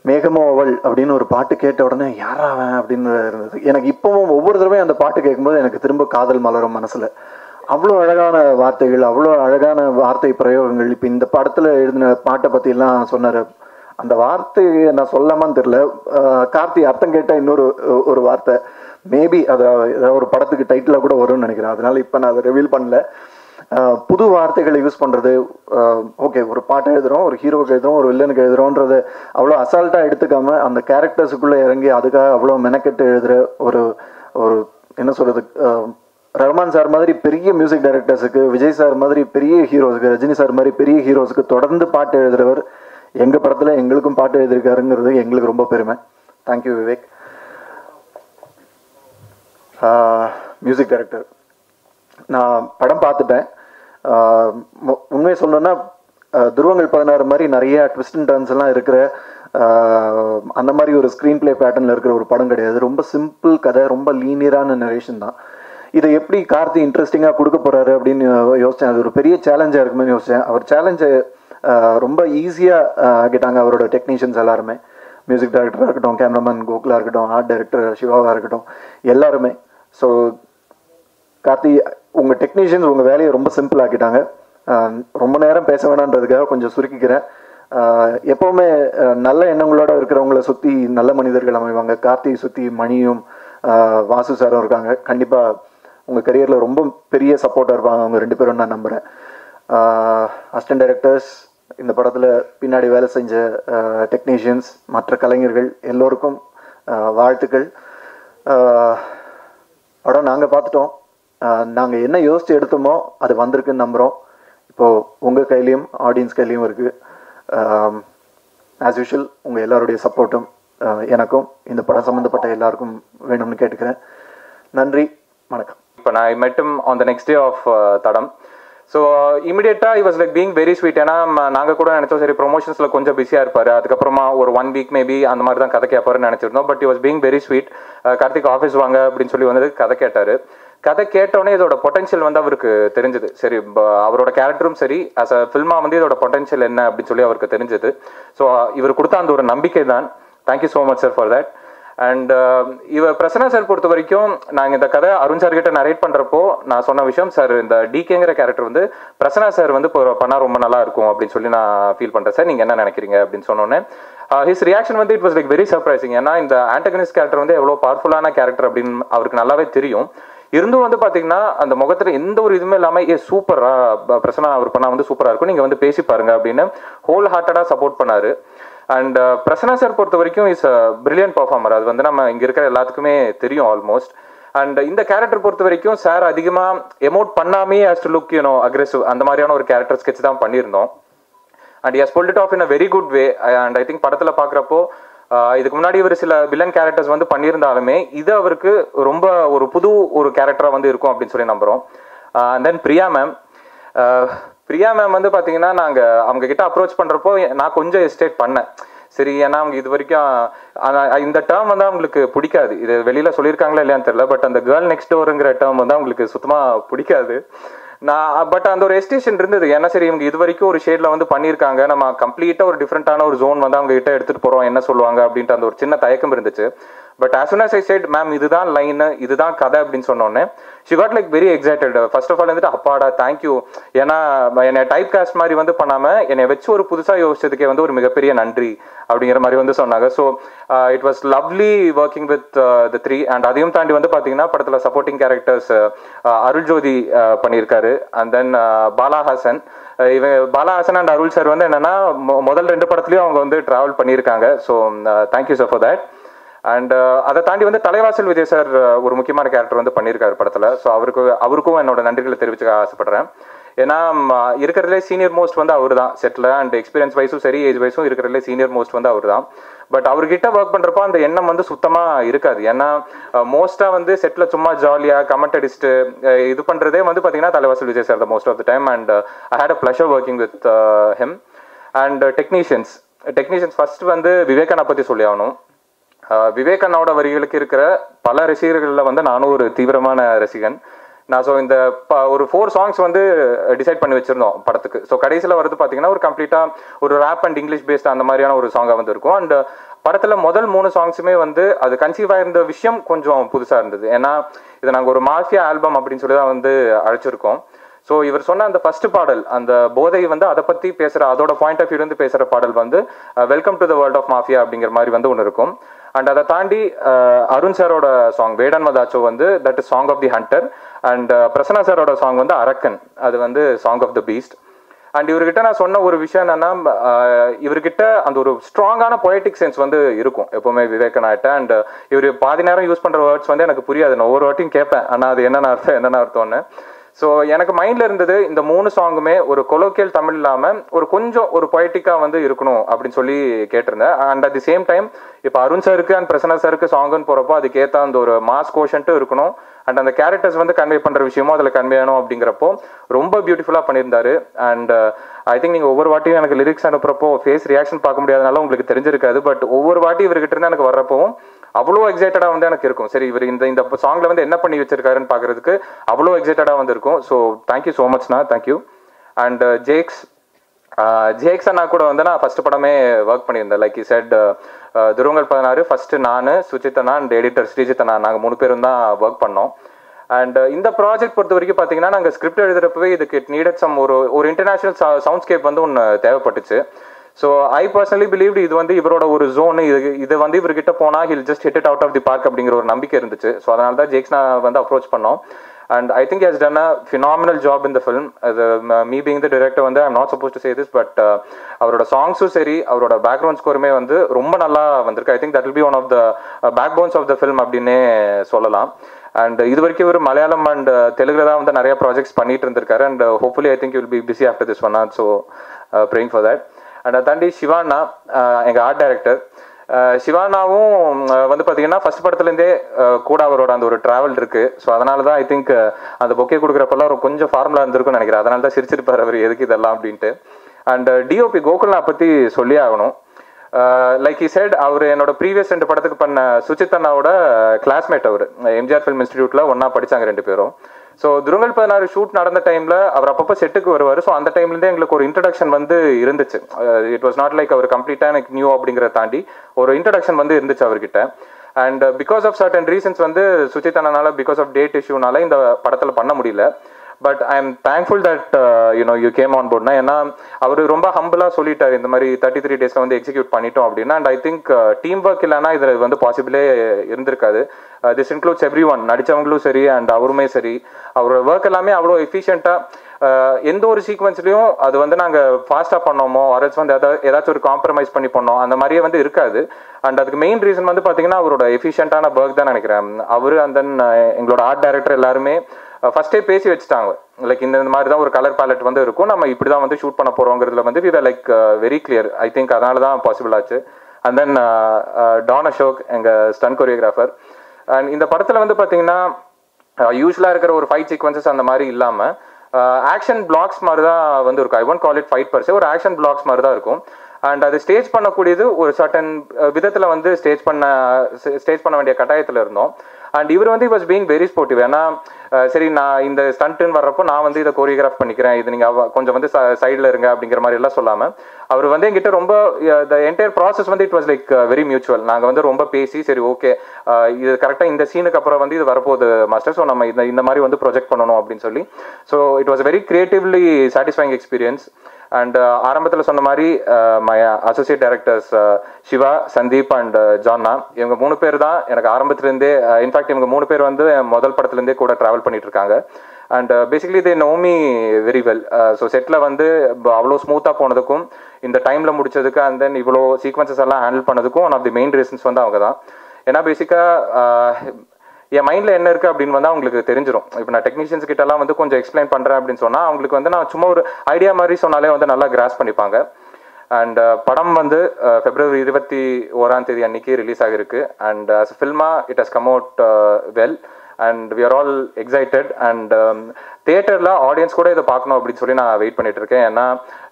மேகமோ அவள் அப்படின்னு ஒரு பாட்டு கேட்ட உடனே யாரா அவன்? அப்படின்னு இருந்தது. எனக்கு இப்பவும் ஒவ்வொரு தடவையும் அந்த பாட்டு கேட்கும்போது எனக்கு திரும்ப காதல் மலரும் மனசுல. அவ்வளோ அழகான வார்த்தைகள் அவ்வளோ அழகான வார்த்தை பிரயோகங்கள். இப்போ இந்த படத்தில் எழுதின பாட்டை பற்றிலாம் சொன்னார். அந்த வார்த்தையை நான் சொல்லாமான்னு தெரில கார்த்தி அர்த்தம் கேட்டால் இன்னொரு ஒரு வார்த்தை. மேபி அதை ஏதாவது ஒரு படத்துக்கு டைட்டிலாக கூட வரும்னு நினைக்கிறேன். அதனால இப்போ நான் அதை ரிவீல் பண்ணல. புது வார்த்தைகளை யூஸ் பண்ணுறது ஓகே ஒரு பாட்டை எழுதுறோம் ஒரு ஹீரோக்கு எழுதுறோம் ஒரு வில்லனுக்கு எழுதுறோன்றது அவ்வளோ அசால்ட்டாக எடுத்துக்காம அந்த கேரக்டர்ஸுக்குள்ளே இறங்கி அதுக்காக அவ்வளோ மெனக்கெட்டு எழுதுகிற ஒரு ஒரு என்ன சொல்கிறது ரஹ்மான் சார் மாதிரி பெரிய மியூசிக் டைரக்டர்ஸுக்கு விஜய் சார் மாதிரி பெரிய ஹீரோஸுக்கு ரஜினி சார் மாதிரி பெரிய ஹீரோஸுக்கு தொடர்ந்து பாட்டு எழுதுறவர் எங்கள் படத்தில் எங்களுக்கும் பாட்டு எழுதியிருக்காருங்கிறது எங்களுக்கு ரொம்ப பெருமை. தேங்க்யூ விவேக் மியூசிக் டைரக்டர் நான் படம் பார்த்துட்டேன். உண்மையை சொல்லணுன்னா துருவங்கள் பதினாறு மாதிரி நிறைய ட்விஸ்ட் அண்ட் டர்ன்ஸ் எல்லாம் இருக்கிற அந்த மாதிரி ஒரு ஸ்க்ரீன் ப்ளே பேட்டர்னில் இருக்கிற ஒரு படம் கிடையாது. ரொம்ப சிம்பிள் கதை ரொம்ப லீனியரான நரேஷன் தான். இதை எப்படி கார்த்தி இன்ட்ரெஸ்டிங்காக கொடுக்க போகிறாரு அப்படின்னு யோசித்தேன் அது ஒரு பெரிய சேலஞ்சாக இருக்குமே யோசித்தேன் அவர் சேலஞ்சை ரொம்ப ஈஸியாக கேட்டாங்க அவரோட டெக்னீஷியன்ஸ் எல்லாருமே. மியூசிக் டைரக்டராக இருக்கட்டும் கேமராமேன் கோகுலாக இருக்கட்டும் ஆர்ட் டைரக்டர் சிவாவாக இருக்கட்டும் எல்லாருமே. ஸோ கார்த்தி உங்கள் டெக்னீஷியன்ஸ் உங்கள் வேலையை ரொம்ப சிம்பிள் ஆக்கிட்டாங்க. ரொம்ப நேரம் பேச வேணான்றதுக்காக கொஞ்சம் சுருக்கிக்கிறேன். எப்போவுமே நல்ல எண்ணங்களோட இருக்கிறவங்கள சுற்றி நல்ல மனிதர்கள் அமைவாங்க. கார்த்தியை சுற்றி மணியும் வாசு சாரும் இருக்காங்க. கண்டிப்பாக உங்கள் கரியரில் ரொம்ப பெரிய சப்போர்ட்டாக இருப்பாங்க. அவங்க ரெண்டு பேரும் நான் நம்புகிறேன் அசிஸ்டன்ட் டைரக்டர்ஸ் இந்த படத்தில் பின்னாடி வேலை செஞ்ச டெக்னீஷியன்ஸ் மற்ற கலைஞர்கள் எல்லோருக்கும் வாழ்த்துக்கள். படம் நாங்கள் பார்த்துட்டோம். நாங்கள் என்ன யோசித்து எடுத்தோமோ அது வந்திருக்குன்னு நம்புகிறோம் இப்போது உங்கள் கையிலையும் ஆடியன்ஸ் கையிலையும் இருக்குது ஆஸ் யூஷுவல் உங்கள் எல்லாருடைய சப்போர்ட்டும் எனக்கும் இந்த படம் சம்மந்தப்பட்ட எல்லாருக்கும் வேணும்னு கேட்டுக்கிறேன். நன்றி வணக்கம். இப்போ நான் met him on the next day of Thadam. So இமிடியேட்டாக he was like being very sweet ஏன்னா நாங்கள் கூட நினச்சோம் சரி ப்ரொமோஷன்ஸில் கொஞ்சம் பிஸியாக இருப்பார். அதுக்கப்புறமா ஒரு ஒன் வீக் மேபி அந்த மாதிரி தான் கதை கேட்பாருன்னு நினச்சிருந்தோம். But he was being very sweet Karthik office வாங்க அப்படின்னு சொல்லி வந்தது கதை கேட்டார். கதை கேட்டோடனே இதோட பொட்டன்ஷியல் வந்து அவருக்கு தெரிஞ்சது. சரி அவரோட கேரக்டரும் சரி அஸ் அ ஃபில்மா வந்து இதோட பொட்டன்ஷியல் என்ன அப்படின்னு சொல்லி அவருக்கு தெரிஞ்சது. ஸோ இவர் கொடுத்த அந்த ஒரு நம்பிக்கை தான். Thank you so much sir for that and இவர் பிரசன்னா சார் பொறுத்த வரைக்கும் நாங்கள் இந்த கதை அருண் சார் கிட்ட நரேட் பண்ணுறப்போ நான் சொன்ன விஷயம் சார் இந்த டிகேங்கிற கேரக்டர் வந்து பிரசன்னா சார் வந்து இப்போ பண்ணால் ரொம்ப நல்லா இருக்கும் அப்படின்னு சொல்லி நான் ஃபீல் பண்ணுறேன் சார் நீங்கள் என்ன நினைக்கிறீங்க அப்படின்னு சொன்னோன்னே ஹிஸ் ரியாக்ஷன் வந்து it was like very surprising ஏன்னா இந்த ஆண்டகனிஸ்ட் கேரக்டர் வந்து எவ்வளோ பவர்ஃபுல்லான கேரக்டர் அப்படின்னு அவருக்கு நல்லாவே தெரியும். இருந்தும் வந்து பாத்தீங்கன்னா அந்த முகத்துல எந்த ஒரு இதுவுமே இல்லாம ஏ சூப்பரா பிரசனா அவர் பண்ணா வந்து சூப்பரா இருக்கும். நீங்க வந்து பேசி பாருங்க அப்படின்னு ஹோல் ஹார்ட்டடா சப்போர்ட் பண்ணாரு அண்ட் பிரசனா சார் பொறுத்த வரைக்கும் இஸ் பிரில்லியன்ட் பர்ஃபார்மர் அது வந்து நம்ம இங்க இருக்கிற எல்லாத்துக்குமே தெரியும் ஆல்மோஸ்ட் அண்ட் இந்த கேரக்டர் பொறுத்த வரைக்கும் சார் அதிகமா எமோட் பண்ணாமே has to look you know aggressive அந்த மாதிரியான ஒரு கேரக்டர் ஸ்கெட்ச் தான் பண்ணியிருந்தோம். And he's pulled off in a very good way and I think படத்துல பாக்குறப்போ இதுக்கு முன்னாடி இவர் சில வில்லன் கேரக்டர்ஸ் வந்து பண்ணியிருந்தாலுமே இது அவருக்கு ரொம்ப ஒரு புது ஒரு கேரக்டரா வந்து இருக்கும் அப்படின்னு சொல்லி நம்புறோம். And then Priya ma'am Priya ma'am வந்து பாத்தீங்கன்னா நாங்க அவங்க கிட்ட அப்ரோச் பண்றப்போ நான் கொஞ்சம் எஸ்டேட் பண்ணேன். சரி ஏன்னா அவங்க இது வரைக்கும் இந்த டேர்ம் வந்து அவங்களுக்கு பிடிக்காது. இது வெளியில சொல்லியிருக்காங்களா இல்லையான்னு தெரியல பட் அந்த கேர்ள் நெக்ஸ்ட் டோருங்கிற டேர்ம் வந்து அவங்களுக்கு சுத்தமாக பிடிக்காது. நான் பட் அந்த ஒரு எஸ்டேஷன் இருந்தது. ஏன்னா சரி இவங்க இது வரைக்கும் ஒரு ஷேட்ல வந்து பண்ணியிருக்காங்க. நம்ம கம்ப்ளீட்டா ஒரு டிஃப்ரெண்டான ஒரு ஜோன் வந்து அவங்க கிட்ட எடுத்துட்டு போறோம். என்ன சொல்லுவாங்க அப்படின்ட்டு அந்த ஒரு சின்ன தயக்கம் இருந்துச்சு. But as soon as I said ma'am இதுதான் லைன் இதுதான் கதை அப்படின்னு சொன்னோன்னே she got like very excited first of all வந்துட்டு அப்பாடா தேங்க்யூ ஏன்னா என்னை டைப் காஸ்ட் மாதிரி வந்து பண்ணாமல் என்னை வச்சு ஒரு புதுசாக யோசிச்சதுக்கே வந்து ஒரு மிகப்பெரிய நன்றி அப்படிங்கிற மாதிரி வந்து சொன்னாங்க. So it was lovely working with the three and அதையும் தாண்டி வந்து பார்த்தீங்கன்னா படத்தில் சப்போர்ட்டிங் கேரக்டர்ஸ் அருள் ஜோதி பண்ணியிருக்காரு. And then பாலாஹாசன். அஹ் இவன் பாலாஹாசன் அண்ட் அருள் சார் வந்து என்னன்னா முதல் ரெண்டு படத்துலயும் அவங்க வந்து டிராவல் பண்ணியிருக்காங்க. So thank you sir for that and uh, அதை தாண்டி வந்து தலைவாசல் விஜய் சார் ஒரு முக்கியமான கேரக்டர் வந்து பண்ணியிருக்காரு படத்துல. ஸோ அவருக்கு அவருக்கும் என்னோட நன்றிகளை தெரிவிச்சுக்க ஆசைப்படுறேன். ஏன்னா இருக்கிறதுலே சீனியர் மோஸ்ட் வந்து அவர் தான் செட்டில் அண்ட் எக்ஸ்பீரியன்ஸ் வைஸும் சரி ஏஜ் வைஸும் இருக்கிறதுலே சீனியர் மோஸ்ட் வந்து அவர் தான் பட் அவர்கிட்ட ஒர்க் பண்றப்போ அந்த எண்ணம் வந்து சுத்தமா இருக்காது. ஏன்னா மோஸ்ட்டாக வந்து செட்டில் சும்மா ஜாலியா கமெண்ட் அடிச்சுட்டு இது பண்றதே வந்து பார்த்தீங்கன்னா Thalaivasal Vijay sir the most of the time and I had a pleasure working with him and technicians technicians first வந்து விவேகானா பற்றி சொல்லி ஆகணும். விவேகண்ணாவோட வரிகளுக்கு இருக்கிற பல ரசிகர்களில் வந்து நானும் ஒரு தீவிரமான ரசிகன். நான் ஸோ இந்த ப- ஒரு ஃபோர் சாங்ஸ் வந்து டிசைட் பண்ணி வச்சிருந்தோம் படத்துக்கு. ஸோ கடைசியில் வரது பார்த்தீங்கன்னா ஒரு கம்ப்ளீட்டாக ஒரு ரேப் அண்ட் இங்கிலீஷ் பேஸ்ட் அந்த மாதிரியான ஒரு சாங்காக வந்து இருக்கும். அண்ட் படத்தில் முதல் மூணு சாங்ஸுமே வந்து அது கன்சீவ் ஆயிருந்த விஷயம் கொஞ்சம் புதுசாக இருந்தது. ஏன்னா இதை நாங்கள் ஒரு மாஃபியா ஆல்பம் அப்படின்னு சொல்லி தான் வந்து அழைச்சிருக்கோம். ஸோ இவர் சொன்ன அந்த ஃபர்ஸ்ட் பாடல் அந்த போதை வந்து அதை பற்றி பேசுகிற அதோட பாயிண்ட் ஆஃப் வியூலேருந்து இருந்து பாடல் வந்து welcome to the world of Mafia அப்படிங்கிற மாதிரி வந்து ஒன்று இருக்கும். அண்ட் அதை தாண்டி அருண் சாரோட சாங் வேடன் மதாச்சோ வந்து that is song of the hunter and Prasanna சாரோட சாங் வந்து அரக்கன். அது வந்து song of the beast and இவர்கிட்ட நான் சொன்ன ஒரு விஷயம் என்னன்னா இவர்கிட்ட அந்த ஒரு ஸ்ட்ராங்கான பொலிட்டிக் சென்ஸ் வந்து இருக்கும். எப்பவுமே விவேகனாட்ட அண்ட் இவர் பாதி நேரம் யூஸ் பண்ற வேர்ட்ஸ் வந்து எனக்கு புரியாது. நான் ஒவ்வொரு வாட்டியும் கேட்பேன். ஆனால் அது என்னென்ன அர்த்தம் என்னென்ன அர்த்தம்னு. ஸோ எனக்கு மைண்டில் இருந்தது இந்த மூணு சாங்குமே ஒரு கொலோக்கியல் தமிழ் இல்லாமல் ஒரு கொஞ்சம் ஒரு பொயட்டிக்கா வந்து இருக்கணும் அப்படின்னு சொல்லி கேட்டிருந்தேன். And at the same time இப்போ அருண் சாருக்கு அண்ட் பிரசன்னா சாருக்கு சாங்குன்னு போகிறப்போ அதுக்கேற்ற அந்த ஒரு மாஸ் கோஷன்ட்டும் இருக்கணும். அண்ட் அந்த கேரக்டர்ஸ் வந்து கன்வே பண்ணுற விஷயமும் அதில் கன்வே ஆகணும் அப்படிங்கிறப்போ ரொம்ப பியூட்டிஃபுல்லாக பண்ணியிருந்தாரு. அண்ட் ஐ திங்க் நீங்கள் ஒவ்வொரு வாட்டியும் எனக்கு லிரிக்ஸ் அனுப்புறப்போ ஃபேஸ் ரியாக்ஷன் பார்க்க முடியாதனால உங்களுக்கு தெரிஞ்சிருக்காது. பட் ஒவ்வொரு வாட்டி இவர்கிட்ட இருந்து எனக்கு வர்றப்பவும் அவ்வளோ எக்ஸைட்டடாக வந்து எனக்கு இருக்கும். சரி இவர் இந்த இந்த சாங்ல வந்து என்ன பண்ணி வச்சிருக்காருன்னு பார்க்கறதுக்கு அவ்வளோ எக்ஸைட்டடாக வந்து இருக்கும். So thank you so மச்ண்ணா thank you and Jakes Jakes அண்ணா கூட வந்து நான் ஃபர்ஸ்ட் படமே ஒர்க் பண்ணியிருந்தேன். லைக் செட் uh, uh, துருவங்கள் பதினாறு ஃபர்ஸ்ட் நான் சுஜித்தனா அண்ட் எடிட்டர் ஸ்ரீஜித்தனா நாங்கள் மூணு பேரும் தான் ஒர்க் பண்ணோம். அண்ட் uh, இந்த ப்ராஜெக்ட் பொறுத்த வரைக்கும் பார்த்தீங்கன்னா நாங்கள் ஸ்கிரிப்ட் எழுதுறப்பவே இதுக்கு நீடட் சம் ஒரு ஒரு இன்டர்நேஷனல் சவுண்ட்ஸ்கேப் வந்து ஒன்று தேவைப்பட்டுச்சு. ஸோ ஐ பர்சனலி பிலீவ் இது வந்து இவரோட ஒரு ஜோன் இது இது வந்து இவர்கிட்ட போனால் he'll just hit it out of the park அப்படிங்கிற ஒரு நம்பிக்கை இருந்துச்சு. ஸோ அதனால தான் ஜேக்ஸ்னா நான் வந்து அப்ரோச் பண்ணோம். And I think has done a phenomenal job இந்த ஃபிலிம் அது மீ பீங் த டிரெக்டர் வந்து I'm not suppose to say this but அவரோட சாங்ஸும் சரி அவரோட பேக்ரவுண்ட் ஸ்கோருமே வந்து ரொம்ப நல்லா வந்திருக்கு. I think that will be one of the backbones of the film அப்படின்னே சொல்லலாம். அண்ட் இது வரைக்கும் இவர் மலையாளம் அண்ட் uh, தெலுங்குல தான் வந்து நிறைய ப்ராஜெக்ட்ஸ் பண்ணிட்டு இருந்திருக்காரு. And hopefully I think will be busy after this one add so praying for that and அதை தாண்டி சிவானா எங்கள் ஆர்ட் டைரக்டர் சிவானாவும் வந்து பார்த்தீங்கன்னா ஃபர்ஸ்ட் படத்துலேருந்தே கூட அவரோட அந்த ஒரு டிராவல் இருக்கு. ஸோ அதனால தான் ஐ திங்க் அந்த பொக்கே கொடுக்குறப்பெல்லாம் ஒரு கொஞ்சம் ஃபார்முலா இருந்திருக்கும்னு நினைக்கிறேன். அதனால தான் சிரிச்சிருப்பார் அவர் எதுக்கு இதெல்லாம் அப்படின்ட்டு. அண்ட் டிஓபி கோகுல்னா பற்றி சொல்லி ஆகணும். லைக் இ சைட் அவர் என்னோட ப்ரீவியஸ் ரெண்டு படத்துக்கு பண்ண சுச்சித்தண்ணாவோட கிளாஸ்மேட் அவர். எம்ஜிஆர் ஃபிலிம் இன்ஸ்டிடியூட்டில் ஒன்றா படிச்சாங்க ரெண்டு பேரும். ஸோ துருங்கல் பதினாறு ஷூட் நடந்த டைம்ல அவர் அப்பப்போ செட்டுக்கு வருவார். ஸோ அந்த டைம்லேருந்தே எங்களுக்கு ஒரு இன்ட்ரடக்ஷன் வந்து இருந்துச்சு. இட் வாஸ் நாட் லைக் அவர் கம்ப்ளீட்டாக எனக்கு நியூ அப்படிங்கிறத தாண்டி ஒரு இன்ட்ரடக்ஷன் வந்து இருந்துச்சு அவர்கிட்ட. And because of certain reasons வந்து சுச்சித்தனால பிகாஸ் ஆஃப் டேட் இஷ்யூனால இந்த படத்தில் பண்ண முடியல. But I am thankful that you know you came on போர்ட்னா ஏன்னா அவர் ரொம்ப ஹம்பிளாக சொல்லிட்டார் இந்த மாதிரி தேர்ட்டி த்ரீ டேஸில் வந்து எக்ஸிக்யூட் பண்ணிட்டோம் அப்படின்னா and I think team work இல்லைனா இதில் வந்து பாசிபிளே இருந்திருக்காது. திஸ் இன்க்ளூட்ஸ் எவ்ரி ஒன் நடித்தவங்களும் சரி அண்ட் அவருமே சரி. அவரோட ஒர்க் எல்லாமே அவ்வளோ எஃபிஷியண்ட்டாக uh, எந்த ஒரு சீக்வன்ஸ்லையும் அது வந்து நாங்கள் ஃபாஸ்ட்டாக பண்ணோமோ அரேஸ் வந்து ஏதாவது ஏதாச்சும் ஒரு காம்ப்ரமைஸ் பண்ணி பண்ணோம் அந்த மாதிரியே வந்து இருக்காது. அண்ட் அதுக்கு மெயின் ரீசன் வந்து பார்த்தீங்கன்னா அவரோட எஃபிஷியண்டான ஒர்க் தான் நினைக்கிறேன். அவர் அண்ட் தென் எங்களோட ஆர்ட் டைரக்டர் எல்லாருமே ஃபர்ஸ்டே பேசி வச்சுட்டாங்க. லைக் இந்த இந்த மாதிரி தான் ஒரு கலர் பேலட் வந்து இருக்கும். நம்ம இப்படி தான் வந்து ஷூட் பண்ண போறோங்கிறதுல வந்து we like very clear I think அதனால தான் பாசிபிள் ஆச்சு. அண்ட் தென் டான் அசோக் எங்கள் ஸ்டன் கொரியோகிராஃபர் அண்ட் இந்த படத்தில் வந்து பார்த்தீங்கன்னா யூஸ்வலாக இருக்கிற ஒரு ஃபைட் சீக்வன்சஸ் அந்த மாதிரி இல்லாமல் ஆக்ஷன் பிளாக்ஸ் மாதிரி தான் வந்து இருக்கும். I won't call it fight per se ஒரு ஆக்ஷன் பிளாக்ஸ் மாதிரி தான் இருக்கும். அண்ட் அது ஸ்டேஜ் பண்ணக்கூடியது ஒரு சர்டன் விதத்தில் வந்து ஸ்டேஜ் பண்ண ஸ்டேஜ் பண்ண வேண்டிய கட்டாயத்தில் இருந்தோம். அண்ட் இவர் வந்து வாஸ் பீங் வெரி ஸ்போர்ட்டிவ் ஏன்னா சரி நான் இந்த ஸ்டண்ட்டுன்னு வர்றப்போ நான் வந்து இதை கோரியோகிராஃப் பண்ணிக்கிறேன். இது நீங்கள் கொஞ்சம் வந்து சைடில் இருங்க அப்படிங்கிற மாதிரி எல்லாம் சொல்லாமல் அவர் வந்து எங்கிட்ட ரொம்ப த என்டையர் ப்ராசஸ் வந்து it was like very mutual நாங்கள் வந்து ரொம்ப பேசி சரி ஓகே இது கரெக்டாக இந்த சீனுக்கு அப்புறம் வந்து இது வரப்போகுது மாஸ்டர் ஸோ நம்ம இந்த இந்த மாதிரி வந்து ப்ரொஜெக்ட் பண்ணணும் அப்படின்னு சொல்லி. So it was very creatively satisfying experience and uh, ஆரம்பத்தில் சொன்ன மாதிரி my associate directors Siva Sandeep and ஜான்னா இவங்க மூணு பேர் தான் எனக்கு ஆரம்பத்துலேருந்தே இன்ஃபேக்ட் uh, இவங்க மூணு பேர் வந்து முதல் படத்துலேருந்தே கூட ட்ராவல் பண்ணிட்டு இருக்காங்க and basically they know me very well so settle வந்து அவ்வளோ ஸ்மூத்தாக போனதுக்கும் இந்த டைமில் முடிச்சதுக்கு அண்ட் தென் இவ்வளோ சீக்வன்சஸ் எல்லாம் handle பண்ணதுக்கும் one of the main reasons வந்து அவங்க தான். ஏன்னா பேசிக்காக என் மைண்டில் என்ன இருக்குது அப்படின்னு வந்து அவங்களுக்கு தெரிஞ்சிடும் இப்போ நான் டெக்னீஷியன்ஸ் கிட்ட எல்லாம் வந்து கொஞ்சம் எக்ஸ்பிளைன் பண்ணுறேன் அப்படின்னு சொன்னால் அவங்களுக்கு வந்து நான் சும்மா ஒரு ஐடியா மாதிரி சொன்னாலே வந்து நல்லா கிராஸ் பண்ணிப்பாங்க. அண்ட் uh, படம் வந்து uh, பிப்ரவரி இருபத்தி ஓராம் தேதி அன்னைக்கு ரிலீஸ் ஆகிருக்கு and as ஃபில்மா it has come out well and we are all excited and தியேட்டரில் ஆடியன்ஸ் கூட இதை பார்க்கணும் அப்படின்னு சொல்லி நான் வெயிட் பண்ணிட்டு இருக்கேன். ஏன்னா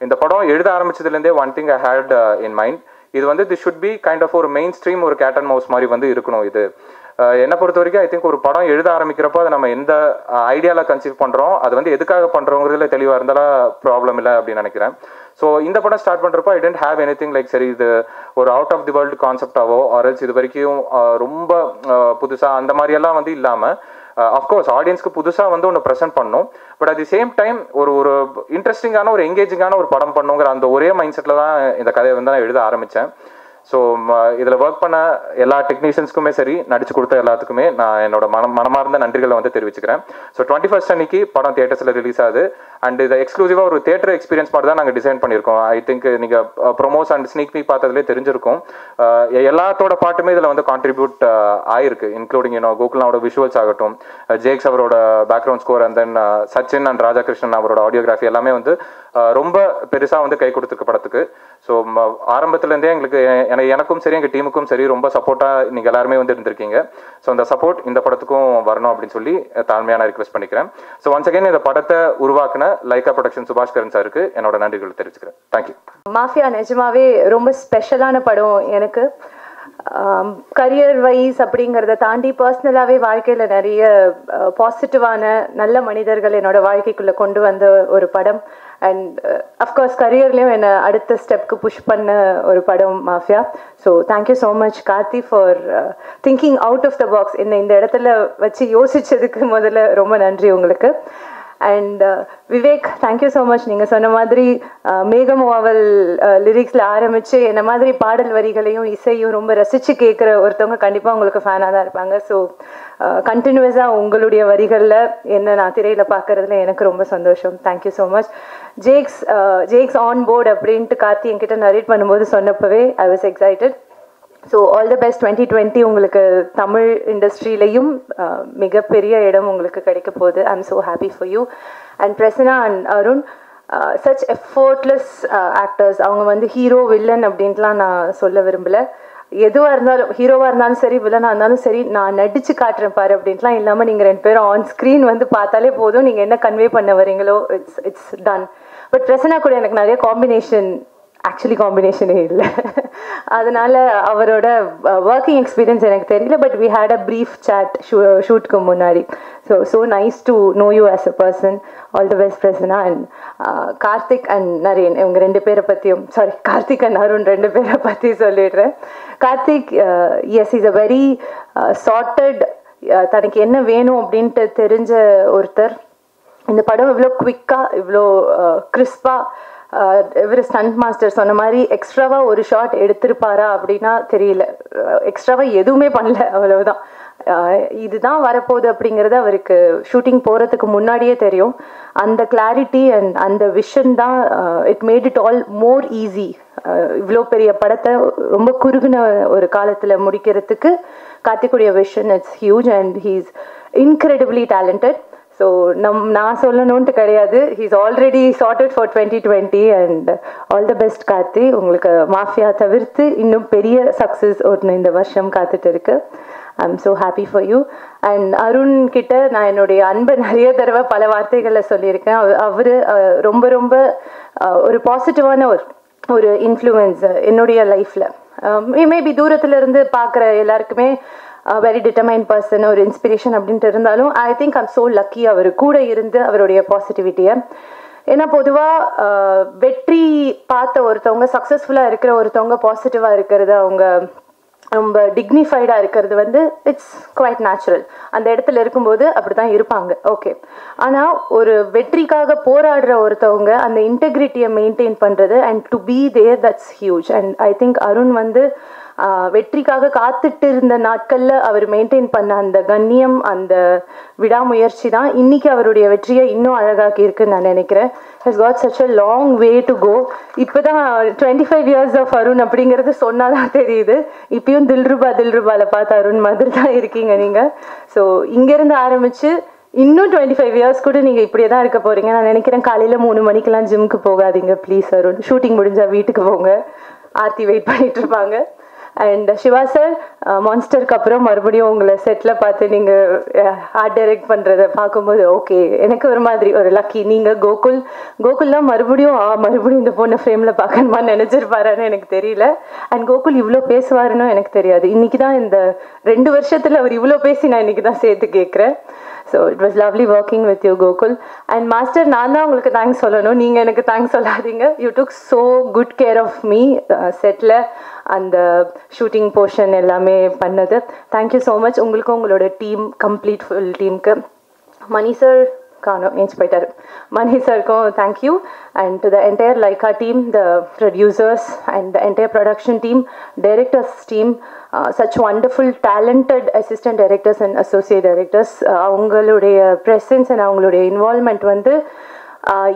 இந்த படம் எழுத ஆரம்பிச்சதுலேருந்தே one thing I had in mind இது வந்து the should be kind of ஒரு மெயின் ஸ்ட்ரீம் ஒரு கேட் அண்ட் மவுஸ் மாதிரி வந்து இருக்கணும் இது. என்னை பொறுத்த வரைக்கும் ஐ திங்க் ஒரு படம் எழுத ஆரம்பிக்கிறப்போ அதை நம்ம எந்த ஐடியாவில் கன்சீவ் பண்ணுறோம் அது வந்து எதுக்காக பண்ணுறோங்கிறதுல தெளிவாக இருந்தாலும் ப்ராப்ளம் இல்லை அப்படின்னு நினைக்கிறேன். ஸோ இந்த படம் ஸ்டார்ட் பண்ணுறப்போ I didn't have anything like சரி இது ஒரு அவுட் ஆஃப் தி வேர்ல்டு கான்செப்டாவோ ஆர்எல்ஸ் இது வரைக்கும் ரொம்ப புதுசாக அந்த மாதிரியெல்லாம் வந்து இல்லாமல் அஃப்கோர்ஸ் ஆடியன்ஸ்க்கு புதுசாக வந்து ஒன்று ப்ரெசென்ட் பண்ணும். But at the same time ஒரு ஒரு இன்ட்ரெஸ்டிங்கான ஒரு எங்கேஜிங்கான ஒரு படம் பண்ணுங்கிற அந்த ஒரே மைண்ட் செட்டில் தான் இந்த கதையை வந்து நான் எழுத ஆரம்பித்தேன் ஸோ இதில் ஒர்க் பண்ண எல்லா டெக்னீஷியன்ஸ்க்குமே சரி நடிச்சு கொடுத்த எல்லாத்துக்குமே நான் என்னோட மனம் மனமார்ந்த நன்றிகளை வந்து தெரிவிச்சுக்கிறேன். ஸோ டுவெண்ட்டி ஃபர்ஸ்ட் அன்னைக்கு படம் தியேட்டர்ஸில் ரிலீஸ் ஆகுது. அண்ட் இதை எக்ஸ்க்ளூசிவாக ஒரு தியேட்டர் எக்ஸ்பீரியன்ஸ் மாதிரி தான் நாங்கள் டிசைன் பண்ணியிருக்கோம். ஐ திங்க் நீங்கள் ப்ரொமோஸ் அண்ட் ஸ்னீக் பீக் பார்த்ததுலேயே தெரிஞ்சிருக்கும். எல்லாத்தோட பாட்டுமே இதில் வந்து கான்ட்ரிபியூட் ஆயிருக்கு. இன்க்ளூடிங் யூனோ கோகுல்னாவோட விஷுவல்ஸ் ஆகட்டும் ஜேக்ஸ் அவரோட background score and then Sachin and Rajakrishnan அவரோட ஆடியோகிராஃபி எல்லாமே வந்து ரொம்ப பெருசாக வந்து கை கொடுத்துருக்கு படத்துக்கு. ஸோ ஆரம்பத்துலேருந்தே எங்களுக்கு எனக்கும் சரி எங்கள் டீமுக்கும் சரி ரொம்ப சப்போர்ட்டாக நீங்கள் எல்லாருமே வந்து இருந்திருக்கீங்க. ஸோ அந்த சப்போர்ட் இந்த படத்துக்கும் வரணும் அப்படின்னு சொல்லி தாழ்மையான ரிக்வெஸ்ட் பண்ணிக்கிறேன். ஸோ ஒன்ஸ் அகைன் இந்த படத்தை உருவாக்குன லைகா ப்ரொடக்ஷன் சுபாஷ் கரன் சாருக்கு என்னோட நன்றிகள் தெரிவிச்சுக்கிறேன். தேங்க்யூ மாஃபியா நிஜமாவே ரொம்ப ஸ்பெஷலான படம் எனக்கு. கரியர் வைஸ் அப்படிங்கிறத தாண்டி பர்சனலாகவே வாழ்க்கையில் நிறைய பாசிட்டிவான நல்ல மனிதர்கள் என்னோட வாழ்க்கைக்குள்ளே கொண்டு வந்த ஒரு படம். அண்ட் அஃப்கோர்ஸ் கரியர்லேயும் என்னை அடுத்த ஸ்டெப்க்கு புஷ் பண்ண ஒரு படம் Mafia so thank you so much Karthi for thinking out of the box என்னை இந்த இடத்துல வச்சு யோசிச்சதுக்கு முதல்ல ரொம்ப நன்றி உங்களுக்கு. And Vivek thank you so much நீங்கள் சொன்ன மாதிரி uh, மேகமோவல் uh, லிரிக்ஸில் ஆரம்பித்து என்ன மாதிரி பாடல் வரிகளையும் இசையும் ரொம்ப ரசித்து கேட்குற ஒருத்தவங்க கண்டிப்பாக உங்களுக்கு ஃபேனாக தான் இருப்பாங்க. ஸோ கண்டினியூஸாக uh, உங்களுடைய வரிகளில் என்ன நான் திரையில் பார்க்குறதுல எனக்கு ரொம்ப சந்தோஷம். Thank you so much Jakes Jakes on board அப்படின்ட்டு கார்த்தி என்கிட்ட நரேட் பண்ணும்போது சொன்னப்பவே I was excited so all the best twenty twenty உங்களுக்கு தமிழ் இண்டஸ்ட்ரியிலையும் மிகப்பெரிய இடம் உங்களுக்கு கிடைக்க போகுது. I am so happy for you and Prasanna and Arun such effortless actors அவங்க வந்து ஹீரோ வில்லன் அப்படின்ட்டுலாம் நான் சொல்ல விரும்பலை. எதுவாக இருந்தாலும் ஹீரோவாக இருந்தாலும் சரி வில்லனாக இருந்தாலும் சரி நான் நடிச்சு காட்டுறேன் பாரு அப்படின்ட்டுலாம் இல்லாமல் நீங்கள் ரெண்டு பேரும் ஆன் ஸ்க்ரீன் வந்து பார்த்தாலே போதும். நீங்கள் என்ன கன்வே பண்ண வரீங்களோ it's it's done but Prasanna கூட எனக்கு நிறைய காம்பினேஷன் ஆக்சுவலி காம்பினேஷனே இல்லை. அதனால அவரோட ஒர்க்கிங் எக்ஸ்பீரியன்ஸ் எனக்கு தெரியல but we had a brief chat ஷூட்க்கு முன்னாடி. So so nice to know you as a person all the best Prasanna and Karthik and Naren இவங்க ரெண்டு பேரை பற்றியும் சாரி கார்த்திக் அண்ட் அருண் ரெண்டு பேரை பற்றி சொல்லிடுறேன். Karthik he's is a very sorted தனக்கு என்ன வேணும் அப்படின்ட்டு தெரிஞ்ச ஒருத்தர். இந்த படம் இவ்வளோ குவிக்காக இவ்வளோ கிறிஸ்பாக இவர் ஸ்டண்ட் மாஸ்டர் சொன்ன மாதிரி எக்ஸ்ட்ராவா ஒரு ஷாட் எடுத்திருப்பாரா அப்படின்னா தெரியல. எக்ஸ்ட்ராவா எதுவுமே பண்ணல அவ்வளவுதான். இதுதான் வரப்போகுது அப்படிங்கிறது அவருக்கு ஷூட்டிங் போகிறதுக்கு முன்னாடியே தெரியும். அந்த கிளாரிட்டி அண்ட் அந்த விஷன் தான் it made it all more easy இவ்வளோ பெரிய படத்தை ரொம்ப குறுகின ஒரு காலத்தில் முடிக்கிறதுக்கு கார்த்திக்குடைய vision it's huge and he's incredibly talented so நம் நான் சொல்லணுன்ட்டு கிடையாது. He's already sorted for twenty twenty and all the best Karthi உங்களுக்கு மாஃபியா தவிர்த்து இன்னும் பெரிய சக்ஸஸ் ஒன்று இந்த வருஷம் காத்துட்டு இருக்கு. I am so happy for you and Arun கிட்ட நான் என்னுடைய அன்பை நிறைய தடவை பல வார்த்தைகளில் சொல்லியிருக்கேன். அவர் அவரு ரொம்ப ரொம்ப ஒரு பாசிட்டிவான ஒரு ஒரு இன்ஃப்ளூயன்ஸ் என்னுடைய லைஃப்பில் மேபி தூரத்துல இருந்து பார்க்குற எல்லாருக்குமே வெரி டிட்டர்மைன் பர்சன் ஒரு இன்ஸ்பிரேஷன் அப்படின்ட்டு இருந்தாலும் I think I'm so lucky அவர் கூட இருந்து அவருடைய பாசிட்டிவிட்டியை ஏன்னா பொதுவாக வெற்றி பார்த்த ஒருத்தவங்க சக்ஸஸ்ஃபுல்லாக இருக்கிற ஒருத்தவங்க பாசிட்டிவாக இருக்கிறது அவங்க ரொம்ப டிக்னிஃபைடாக இருக்கிறது வந்து இட்ஸ் குவைட் நேச்சுரல் அந்த இடத்துல இருக்கும்போது அப்படி தான் இருப்பாங்க. ஓகே ஆனால் ஒரு வெற்றிக்காக போராடுற ஒருத்தவங்க அந்த இன்டெகிரிட்டியை மெயின்டைன் பண்ணுறது and to be there that's huge and I think Arun வந்து வெற்றிக்காக காத்துட்டு இருந்த நாட்களில் அவர் மெயின்டைன் பண்ண அந்த கண்ணியம் அந்த விடாமுயற்சி தான் இன்னைக்கு அவருடைய வெற்றியை இன்னும் அழகாக்கி இருக்குன்னு நான் நினைக்கிறேன். Has got such a long way to go இப்போ தான் twenty five years of Arun அப்படிங்கிறது சொன்னாதான் தெரியுது. இப்பயும் தில்ருபா தில்ருபாவில் பார்த்து அருண் மாதிரி தான் இருக்கீங்க நீங்கள் ஸோ இங்கேருந்து ஆரம்பிச்சு இன்னும் டுவெண்ட்டி ஃபைவ் இயர்ஸ் கூட நீங்கள் இப்படியே தான் இருக்க போகிறீங்க நான் நினைக்கிறேன் காலையில் மூணு மணிக்கெல்லாம் ஜிம்க்கு போகாதீங்க ப்ளீஸ் அருண். ஷூட்டிங் முடிஞ்சால் வீட்டுக்கு போங்க. ஆர்த்தி வெயிட் பண்ணிட்டு இருப்பாங்க. அண்ட் சிவா சார் மான்ஸ்டருக்கு அப்புறம் மறுபடியும் உங்களை செட்டில் பார்த்து நீங்கள் ஆர்ட் uh, டைரக்ட் பண்ணுறத பார்க்கும்போது ஓகே எனக்கு ஒரு மாதிரி ஒரு லக்கி நீங்கள் கோகுல் கோகுல்லாம் மறுபடியும் ஆ மறுபடியும் இந்த பொண்ணை ஃப்ரேமில் பார்க்கணுமான்னு நினச்சிருப்பாரான்னு எனக்கு தெரியல. அண்ட் கோகுல் இவ்வளோ பேசுவாருன்னு எனக்கு தெரியாது. இன்னைக்கு தான் இந்த ரெண்டு வருஷத்தில் அவர் இவ்வளோ பேசி நான் இன்னைக்கு தான் சேர்த்து கேட்குறேன் so it was lovely working with you Gokul. And master நான் தான் உங்களுக்கு தேங்க்ஸ் சொல்லணும். நீங்கள் எனக்கு தேங்க்ஸ் சொல்லாதீங்க. You took so good care of me settle அந்த ஷூட்டிங் போர்ஷன் எல்லாமே பண்ணது. தேங்க்யூ ஸோ மச் உங்களுக்கும் உங்களோட டீம் கம்ப்ளீட் ஃபுல் டீமுக்கு மணி சார் காணும். ஏஞ்சி போயிட்டார். மணி சாருக்கும் thank you and to the entire Lyca team the producers and the entire production team directors team such wonderful talented assistant directors and associate directors அவங்களுடைய presence and அவங்களுடைய involvement வந்து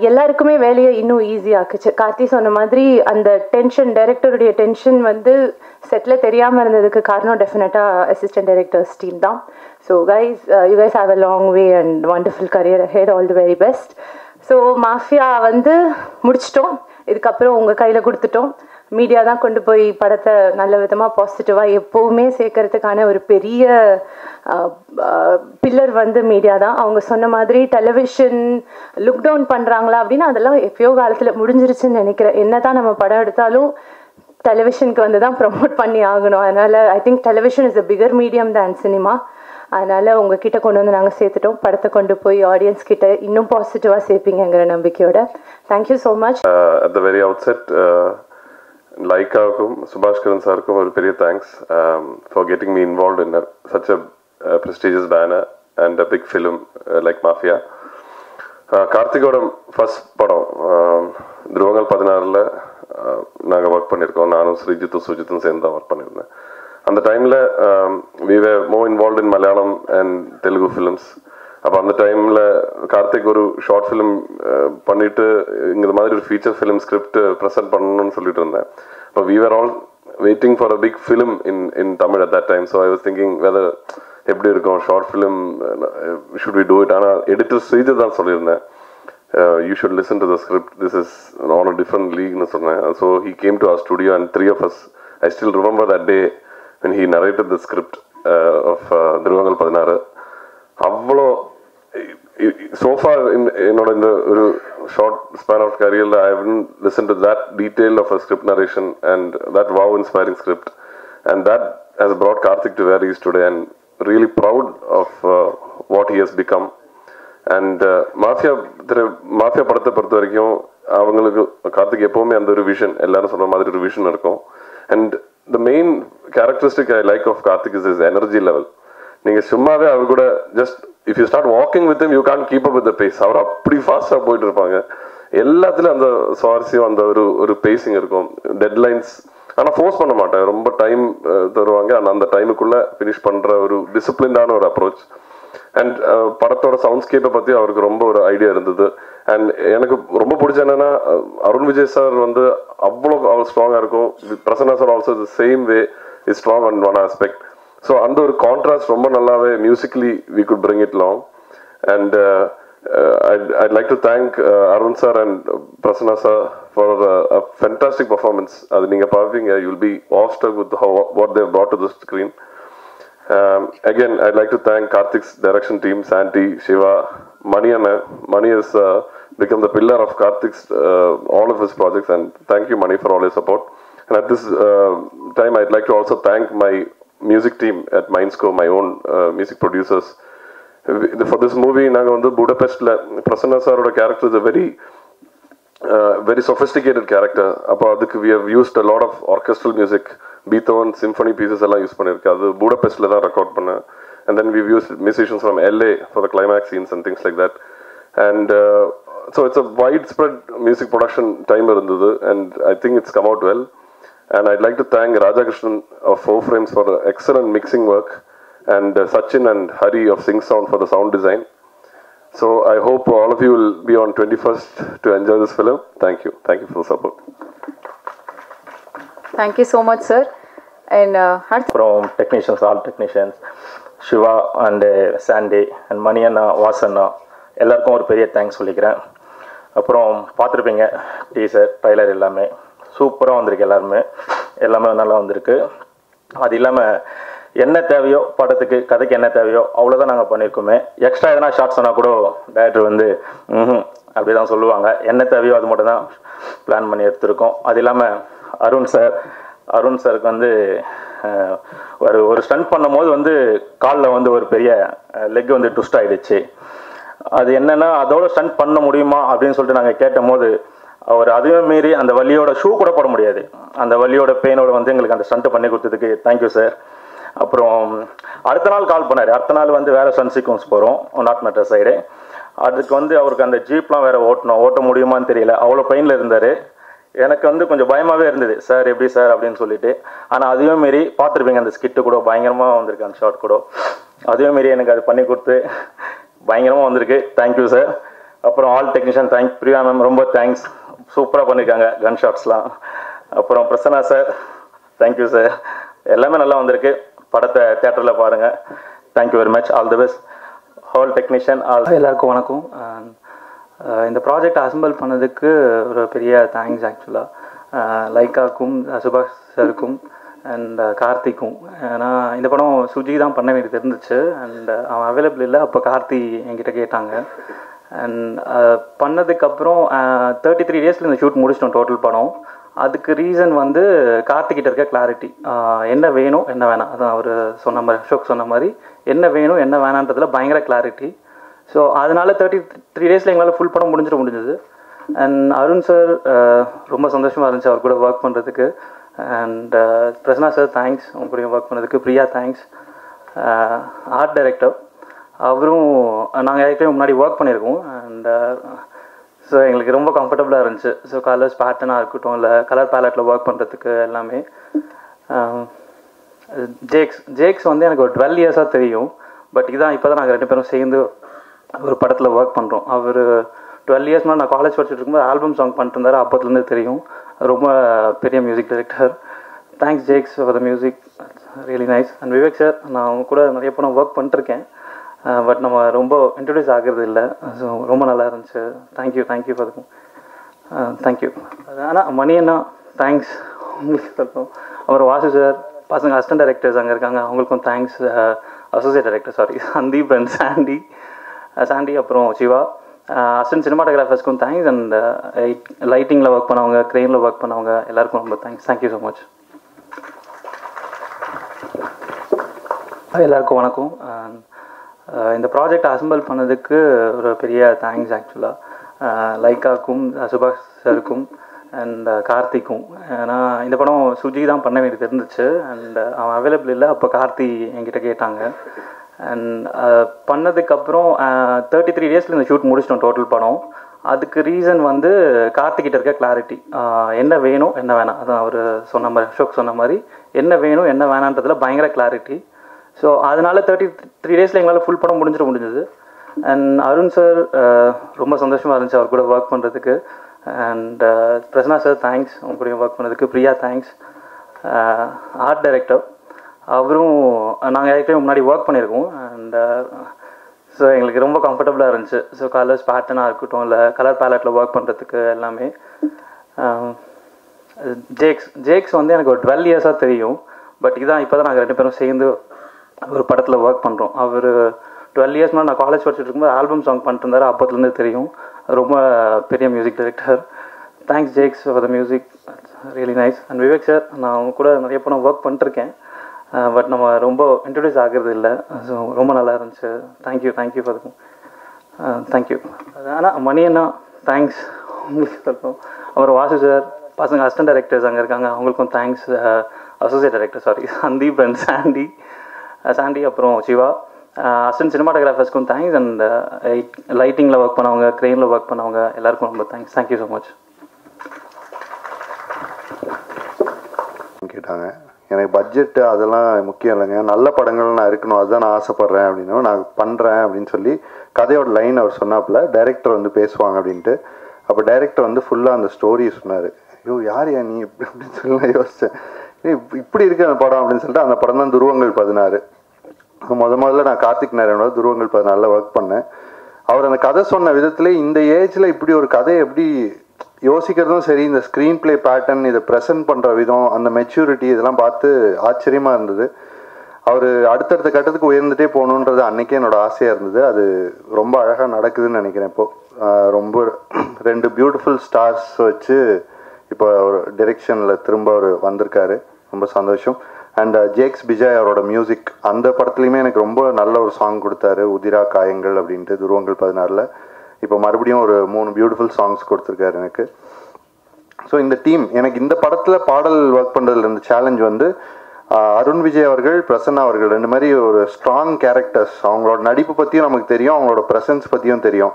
எல்லாருக்குமே வேலையை இன்னும் ஈஸியாக்குச்சு கார்த்தி சொன்ன மாதிரி அந்த டென்ஷன் டைரக்டருடைய டென்ஷன் வந்து செட்டில் தெரியாமல் இருந்ததுக்கு காரணம் டெஃபினட்டாக அசிஸ்டன்ட் டைரக்டர்ஸ் டீம் தான். So guys you guys have a long way and wonderful career ahead all the very best so mafia வந்து முடிச்சிட்டோம். இதுக்கப்புறம் உங்கள் கையில் கொடுத்துட்டோம். மீடியா தான் கொண்டு போய் படத்தை நல்ல விதமாக பாசிட்டிவாக எப்போவுமே சேர்க்கறதுக்கான ஒரு பெரிய பில்லர் வந்து மீடியா தான் அவங்க சொன்ன மாதிரி டெலிவிஷன் லுக் டவுன் பண்ணுறாங்களா அப்படின்னா அதெல்லாம் எப்பயோ காலத்தில் முடிஞ்சிருச்சுன்னு நினைக்கிறேன். என்ன தான் நம்ம படம் எடுத்தாலும் டெலிவிஷனுக்கு வந்து தான் ப்ரமோட் பண்ணி ஆகணும். அதனால் I think television is a bigger medium than cinema அதனால் உங்ககிட்ட கொண்டு வந்து நாங்கள் சேர்த்துட்டோம். படத்தை கொண்டு போய் ஆடியன்ஸ் கிட்ட இன்னும் பாசிட்டிவாக சேர்ப்பீங்கங்கிற நம்பிக்கையோட. Thank you so much at the very outset லைக்காவுக்கும் Subash Karan சாருக்கும் ஒரு பெரிய thanks for getting me involve in such a prestigious banner and a big film like Mafia கார்த்திகோட first படம் துருவங்கள் பதினாறில் நாங்கள் ஒர்க் பண்ணியிருக்கோம் நானும் ஸ்ரீஜித்தும் சுஜித்தும் சேர்ந்து தான் ஒர்க் பண்ணியிருந்தேன் அந்த டைமில் we were more involve in Malayalam and Telugu films அப்போ அந்த டைமில் கார்த்திக் ஒரு ஷார்ட் ஃபிலிம் பண்ணிட்டு இந்த மாதிரி ஒரு ஃபீச்சர் ஃபிலிம் ஸ்கிரிப்ட் ப்ரெசென்ட் பண்ணணும்னு சொல்லிட்டு இருந்தேன். இப்போ we are all waiting for a big film in in Tamil at that time so I was thinking whether எப்படி இருக்கும்? Short film should we do it ஆனால் எடிட்டர் செய்து தான் சொல்லியிருந்தேன் you should listen to the script this is on a different லீக்னு சொன்னேன். So he came to our studio and three of us I still remember that day when he narrated the script of Dhuruvangal பதினாறு. அவ்வளோ sofa என்னோட இந்த ஒரு short span of career, I haven't listened to that detail of a script narration and that wow inspiring script. And that has brought Karthik to where he is today and really proud of uh, what he has become. And Mafia Thiru Mafia படத்தை பொறுத்த வரைக்கும் அவங்களுக்கு கார்த்திக் எப்பவுமே அந்த ஒரு vision எல்லாரும் சொன்ன மாதிரி ஒரு விஷன் இருக்கும் and the main characteristic I like of Karthick is is energy level நீங்க சும்மாவே அவர் கூட just if you start walking with you can keep up with pace அவர் அப்படி ஃபாஸ்ட்டாக போயிட்டு இருப்பாங்க எல்லாத்துலேயும் அந்த சுவாரஸ்யம் அந்த ஒரு ஒரு பேசிங் இருக்கும். டெட்லைன்ஸ் ஆனால் ஃபோர்ஸ் பண்ண மாட்டேன் ரொம்ப டைம் தருவாங்க. ஆனால் அந்த டைமுக்குள்ளே ஃபினிஷ் பண்ணுற ஒரு டிசிப்ளின்டான ஒரு அப்ரோச் அண்ட் படத்தோட சவுண்ட்ஸ்கேப்பை பற்றி அவருக்கு ரொம்ப ஒரு ஐடியா இருந்தது. அண்ட் எனக்கு ரொம்ப பிடிச்ச என்னன்னா அருண் விஜய் சார் வந்து அவ்வளோ அவ்வளோ ஸ்ட்ராங்காக இருக்கும். Prasanna sir also same way is strong and one aspect so அந்த ஒரு கான்ட்ராஸ்ட் ரொம்ப நல்லாவே musically we could bring it long and I'd, I'd like to thank uh, Arun sir and uh, Prasanna sir for uh, a fantastic performance. அது நீங்க பார்ப்பீங்க you'll be awestruck with how what they've brought to the screen. Um, again, I'd like to thank Karthik's direction team, Santi, Shiva, Mani Anna. Mani has uh, become the pillar of Karthik's uh, all of his projects, and thank you, Mani, for all your support. And at this uh, time, I'd like to also thank my music team at Mindscore, my own uh, music producers. For this movie, நாங்கள் வந்து புடபெஸ்ட்ல பிரசன்னா சாரோட character is very very sophisticated character அப்போ அதுக்கு we have used a lot of orchestral music Beethoven symphony pieces எல்லாம் use பண்ணியிருக்கேன். அது பூடபெஸ்ட்ல தான் ரெக்கார்ட் பண்ணேன். And then we use musicians from LA for the climax scenes and things like that and so it's a wide spread music production time இருந்தது. And I think it's come out well And I'd like to thank Rajakrishnan of Four Frames for excellent mixing work and Sachin and Hari of sync sound for the sound design So I hope all of you will be on 21st to enjoy this film. Thank you. Thank you for the support. Thank you so much sir and அடுத்து அப்புறம் technicians all technicians Siva and Sandy and Mani அண்ணா வாசண்ணா எல்லாருக்கும் ஒரு பெரிய thanks சொல்லிக்கிறேன் அப்புறம் பார்த்துருப்பீங்க teaser trailer எல்லாமே சூப்பராக வந்திருக்கு எல்லாருமே. எல்லாமே நல்லா வந்திருக்கு. அது இல்லாமல் என்ன தேவையோ படத்துக்கு கதைக்கு என்ன தேவையோ அவ்வளோதான் நாங்கள் பண்ணியிருக்கோமே எக்ஸ்ட்ரா எதனா ஷார்ட்ஸ் சொன்னால் கூட டேரக்டர் வந்து ம் அப்படி தான் சொல்லுவாங்க. என்ன தேவையோ அது மட்டும் தான் பிளான் பண்ணி எடுத்திருக்கோம். அது இல்லாமல் அருண் சார் அருண் சாருக்கு வந்து ஒரு ஒரு ஸ்டண்ட் பண்ணும்போது வந்து காலில் வந்து ஒரு பெரிய லெக் வந்து ட்விஸ்ட் ஆகிடுச்சு அது என்னென்னா அதோட ஸ்டண்ட் பண்ண முடியுமா அப்படின்னு சொல்லிட்டு நாங்கள் கேட்டும் போது அவர் அதையும் மீறி அந்த வலியோட ஷூ கூட போட முடியாது. அந்த வலியோட பெயினோட வந்து எங்களுக்கு அந்த ஸ்டண்ட்டு பண்ணி கொடுத்ததுக்கு தேங்க்யூ சார் அப்புறம் அடுத்த நாள் கால் பண்ணார். அடுத்த நாள் வந்து வேற சன் சீக்வன்ஸ் போகிறோம் நாட் மேட்டர் சைடு அதுக்கு வந்து அவருக்கு அந்த ஜீப்லாம் வேற ஓட்டணும். ஓட்ட முடியுமான்னு தெரியல. அவ்வளோ பெயினில் இருந்தார். எனக்கு வந்து கொஞ்சம் பயமாகவே இருந்தது. சார் எப்படி சார் அப்படின்னு சொல்லிட்டு. ஆனால் அதையும் மீறி பார்த்துருப்பீங்க அந்த ஸ்கிட்டு கூட. பயங்கரமாக வந்திருக்கு அந்த ஷார்ட் கூட. அதையும் மீறி எனக்கு அது பண்ணி கொடுத்து பயங்கரமாக வந்திருக்கு. தேங்க்யூ சார் அப்புறம் all technician thank Priya ma'am ரொம்ப தேங்க்ஸ் சூப்பராக பண்ணியிருக்காங்க கன் ஷாட்ஸ்லாம் அப்புறம் பிரசன்னா சார் தேங்க்யூ சார் எல்லாமே நல்லா வந்திருக்கு. படத்தை தேட்டரில் பாருங்கள் thank you very much all the best all technician all எல்லாருக்கும் வணக்கம். Uh, இந்த ப்ராஜெக்ட் அசம்பிள் பண்ணதுக்கு ஒரு பெரிய தேங்க்ஸ் ஆக்சுவலாக uh, லைக்காக்கும் சுபாஷ் சாருக்கும் அண்ட் uh, கார்த்திக்கும். ஏன்னா இந்த படம் சுஜி தான் பண்ண வேண்டியது இருந்துச்சு. அண்ட் அவன் அவைலபிள் இல்லை. அப்போ கார்த்தி என்கிட்ட கேட்டாங்க. அண்ட் uh, பண்ணதுக்கப்புறம் தேர்ட்டி த்ரீ டேஸில் இந்த ஷூட் முடிச்சிட்டோம் டோட்டல் படம். அதுக்கு ரீசன் வந்து கார்த்திகிட்ட இருக்க கிளாரிட்டி uh, என்ன வேணும் என்ன வேணாம். அதான் அவர் சொன்ன மாதிரி அசோக் சொன்ன மாதிரி என்ன வேணும் என்ன வேணான்றதுல பயங்கர கிளாரிட்டி ஸோ அதனால தேர்ட்டி த்ரீ டேஸில் எங்களால் ஃபுல் படம் முடிஞ்சிட முடிஞ்சது. அண்ட் அருண் சார் uh, ரொம்ப சந்தோஷமாக இருந்துச்சு அவர் கூட ஒர்க் பண்ணுறதுக்கு அண்ட் பிரசனா சார் தேங்க்ஸ் உங்க கூட ஒர்க் பண்ணதுக்கு. பிரியா தேங்க்ஸ் ஆர்ட் டைரக்டர் அவரும் நாங்கள் ஏற்கனவே முன்னாடி ஒர்க் பண்ணியிருக்கோம். அண்ட் ஸோ uh, எங்களுக்கு ரொம்ப கம்ஃபர்டபுளாக இருந்துச்சு. ஸோ கலர்ஸ் பேட்டர்னாக இருக்கட்டும் இல்லை கலர் பேலட்டில் ஒர்க் பண்ணுறதுக்கு எல்லாமே. Um, ஜேக்ஸ் ஜேக்ஸ் வந்து எனக்கு ஒரு டுவெல் இயர்ஸாக தெரியும். பட் இதான் இப்போ தான் நாங்கள் ரெண்டு பேரும் சேர்ந்து ஒரு படத்தில் ஒர்க் பண்ணுறோம் அவர் டுவெல் இயர்ஸ் மேலே நான் காலேஜ் படிச்சுட்டு இருக்கும்போது ஆல்பம் சாங் பண்ணிட்டு இருந்தாரு அப்போத்துலேருந்து தெரியும். ரொம்ப பெரிய music director thanks Jakes for the music really nice and Vivek sir நான் அவங்க கூட நிறைய படம் ஒர்க் பண்ணிட்டுருக்கேன். Uh, பட் நம்ம ரொம்ப இன்ட்ரடியூஸ் ஆகிறது இல்லை. ஸோ ரொம்ப நல்லா இருந்துச்சு. தேங்க்யூ தேங்க்யூ ஃபார் தேங்க்யூ ஆனால் மணி அண்ணா தேங்க்ஸ் உங்களுக்கு சொல்லுவோம் அப்புறம் வாசு சார் பசங்க அசிஸ்டன்ட் டைரக்டர்ஸ் அங்கே இருக்காங்க. அவங்களுக்கும் thanks associate director sorry Sandeep and Sandy Sandy அப்புறம் சிவா. அசிஸ்டன்ட் சினிமாட்டோகிராஃபர்ஸ்க்கும் தேங்க்ஸ் அண்ட் லைட்டிங்கில் ஒர்க் பண்ணவங்க க்ரெயினில் ஒர்க் பண்ணவங்க எல்லாருக்கும் ரொம்ப தேங்க்ஸ் தேங்க்யூ ஸோ மச் எல்லாருக்கும் வணக்கம். இந்த ப்ராஜெக்ட் அசம்பிள் பண்ணதுக்கு ஒரு பெரிய தேங்க்ஸ் ஆக்சுவலாக லைக்காக்கும் சுபாஷ் சருக்கும் அண்ட் கார்த்திக்கும். ஏன்னா இந்த படம் சுஜி தான் பண்ண வேண்டியது இருந்துச்சு. அண்ட் அவன் அவைலபிள் இல்லை. அப்போ கார்த்தி என்கிட்ட கேட்டாங்க. அண்ட் பண்ணதுக்கப்புறம் தேர்ட்டி த்ரீ டேஸில் இந்த ஷூட் முடிச்சிட்டோம் டோட்டல் படம். அதுக்கு ரீசன் வந்து கார்த்திகிட்ட இருக்க கிளாரிட்டி என்ன வேணும் என்ன வேணாம். அதான் அவர் சொன்ன மாதிரி அசோக் சொன்ன மாதிரி என்ன வேணும் என்ன வேணான்றதுல பயங்கர கிளாரிட்டி ஸோ அதனால தேர்ட்டி த்ரீ டேஸில் எங்களால் ஃபுல் படம் முடிஞ்சிட முடிஞ்சது. அண்ட் அருண் சார் uh, ரொம்ப சந்தோஷமாக இருந்துச்சு அவர் கூட ஒர்க் பண்ணுறதுக்கு and uh, Prasanna sir thanks அவங்க கூட ஒர்க் பண்ணதுக்கு. பிரியா தேங்க்ஸ் ஆர்ட் டைரக்டர் அவரும் நாங்கள் ஏற்கனவே முன்னாடி ஒர்க் பண்ணியிருக்கோம். அண்ட் ஸோ uh, எங்களுக்கு ரொம்ப கம்ஃபர்டபுளாக இருந்துச்சு. ஸோ கலர்ஸ் பேட்டர்னாக இருக்கட்டும் இல்லை கலர் பேலட்டில் ஒர்க் பண்ணுறதுக்கு எல்லாமே. Um, ஜேக்ஸ் ஜேக்ஸ் வந்து எனக்கு ஒரு டுவெல் இயர்ஸாக தெரியும். பட் இதான் இப்போ தான் நாங்கள் ரெண்டு பேரும் சேர்ந்து ஒரு படத்தில் ஒர்க் பண்ணுறோம் அவர் டுவெல் இயர்ஸ் நான் காலேஜ் படிச்சுட்டு இருக்கும்போது ஆல்பம் சாங் பண்ணிட்டு இருந்தாரு அப்போத்துலேருந்து தெரியும். ரொம்ப பெரிய music director thanks Jakes for the music really nice and Vivek sir நான் அவங்க கூட நிறைய படம் ஒர்க் பண்ணிட்டுருக்கேன். பட் uh, நம்ம ரொம்ப இன்ட்ரடியூஸ் ஆகிறது இல்லை. ஸோ ரொம்ப நல்லா இருந்துச்சு. தேங்க்யூ தேங்க்யூ ஃபார் தேங்க்யூ ஆனால் மணி அண்ணா தேங்க்ஸ் உங்களுக்கு சொல்லுவோம் அப்புறம் வாசு சார் பசங்க அசிஸ்டன்ட் டைரக்டர்ஸ் அங்கே இருக்காங்க. அவங்களுக்கும் thanks associate director sorry Sandeep and Sandy Sandy அப்புறம் சிவா. அசன் சினிமாட்டோகிராஃபர்ஸ்க்கும் தேங்க்ஸ் அண்ட் லைட்டிங்கில் ஒர்க் பண்ணவங்க க்ரெயினில் ஒர்க் பண்ணவங்க எல்லாருக்கும் ரொம்ப தேங்க்ஸ் தேங்க்யூ ஸோ மச் கேட்டாங்க. எனக்கு பட்ஜெட் அதெல்லாம் முக்கியம் இல்லைங்க. நல்ல படங்கள் நான் இருக்கணும். அதுதான் நான் ஆசைப்பட்றேன் அப்படின்னா நான் பண்ணுறேன் அப்படின்னு சொல்லி கதையோட லைன் அவர் சொன்னாப்புல டைரக்டர் வந்து பேசுவாங்க அப்படின்ட்டு. அப்போ டைரக்டர் வந்து ஃபுல்லாக அந்த ஸ்டோரி சொன்னார். ஐயோ யார் யா நீ? இப்படி அப்படின்னு சொல்லி நான் யோசித்தேன் இப்படி இருக்கு அந்த படம் அப்படின்னு சொல்லிட்டு அந்த படம் தான் துருவங்கள் பதினாறு. முத முதல்ல நான் கார்த்திக் நாராயணோட துருவங்கள் பதினாலில் ஒர்க் பண்ணேன். அவர் அந்த கதை சொன்ன விதத்துல இந்த ஏஜ்ல இப்படி ஒரு கதை எப்படி யோசிக்கிறதும் சரி இந்த ஸ்க்ரீன் ப்ளே பேட்டர்ன் இதை ப்ரெசென்ட் பண்ணுற விதம் அந்த மெச்சூரிட்டி இதெல்லாம் பார்த்து ஆச்சரியமாக இருந்தது. அவர் அடுத்தடுத்த கட்டத்துக்கு உயர்ந்துட்டே போகணுன்றது அன்னைக்கே என்னோட ஆசையாக இருந்தது. அது ரொம்ப அழகாக நடக்குதுன்னு நினைக்கிறேன் இப்போது ரொம்ப ரெண்டு பியூட்டிஃபுல் ஸ்டார்ஸ் வச்சு இப்போ ஒரு டிரெக்ஷனில் திரும்ப அவர் வந்திருக்காரு. ரொம்ப சந்தோஷம். அண்ட் ஜேக்ஸ் விஜய் அவரோட மியூசிக் அந்த படத்துலையுமே எனக்கு ரொம்ப நல்ல ஒரு சாங் கொடுத்தாரு. உதிரா காயங்கள் அப்படின்ட்டு துருவங்கள் பதினாறில். இப்போ மறுபடியும் ஒரு மூணு பியூட்டிஃபுல் சாங்ஸ் கொடுத்துருக்காரு எனக்கு. ஸோ இந்த டீம் எனக்கு இந்த படத்தில் பாடல் ஒர்க் பண்ணுறதுல இருந்த சேலஞ்ச் வந்து அருண் விஜய் அவர்கள் பிரசன்னா அவர்கள் ரெண்டு மாதிரி ஒரு ஸ்ட்ராங் கேரக்டர்ஸ் அவங்களோட நடிப்பு பற்றியும் நமக்கு தெரியும் அவங்களோட ப்ரெசன்ஸ் பற்றியும் தெரியும்.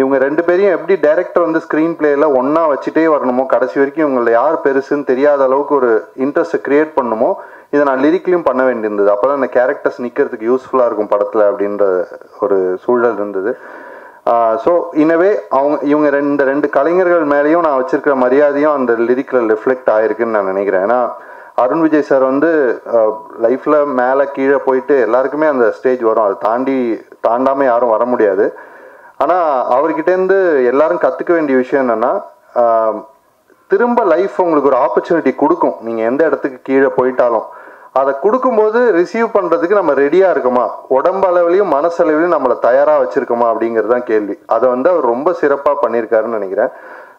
இவங்க ரெண்டு பேரையும் எப்படி டைரக்டர் வந்து ஸ்க்ரீன் பிளேல ஒன்றா வச்சுட்டே வரணுமோ கடைசி வரைக்கும் இவங்களை யார் பெருசுன்னு தெரியாத அளவுக்கு ஒரு இன்ட்ரெஸ்ட்டை கிரியேட் பண்ணுமோ இதை நான் லிரிக்லையும் பண்ண வேண்டியிருந்தது. அப்போ தான் இந்த கேரக்டர்ஸ் நிற்கிறதுக்கு யூஸ்ஃபுல்லாக இருக்கும் படத்தில் அப்படின்ற ஒரு சூழல் இருந்தது. ஸோ இனவே அவங்க இவங்க ரெண்டு ரெண்டு கலைஞர்கள் மேலேயும் நான் வச்சிருக்கிற மரியாதையும் அந்த லிரிக்கில் ரிஃப்ளெக்ட் ஆயிருக்குன்னு நான் நினைக்கிறேன். ஏன்னா அருண் விஜய் சார் வந்து லைஃப்பில் மேலே கீழே போயிட்டு எல்லாருக்குமே அந்த ஸ்டேஜ் வரும். அதை தாண்டி தாண்டாமல் யாரும் வர முடியாது. ஆனால் அவர்கிட்டேருந்து எல்லாரும் கற்றுக்க வேண்டிய விஷயம் என்னென்னா திரும்ப லைஃப் உங்களுக்கு ஒரு ஆப்பர்ச்சுனிட்டி கொடுக்கும். நீங்கள் எந்த இடத்துக்கு கீழே போயிட்டாலும். அதை கொடுக்கும்போது ரிசீவ் பண்ணுறதுக்கு நம்ம ரெடியாக இருக்கோமா? உடம்பு அளவுலையும் மனசளவுலையும் நம்மளை தயாராக வச்சுருக்கோமா அப்படிங்கிறது தான் கேள்வி. அதை வந்து அவர் ரொம்ப சிறப்பாக பண்ணியிருக்காருன்னு நினைக்கிறேன்.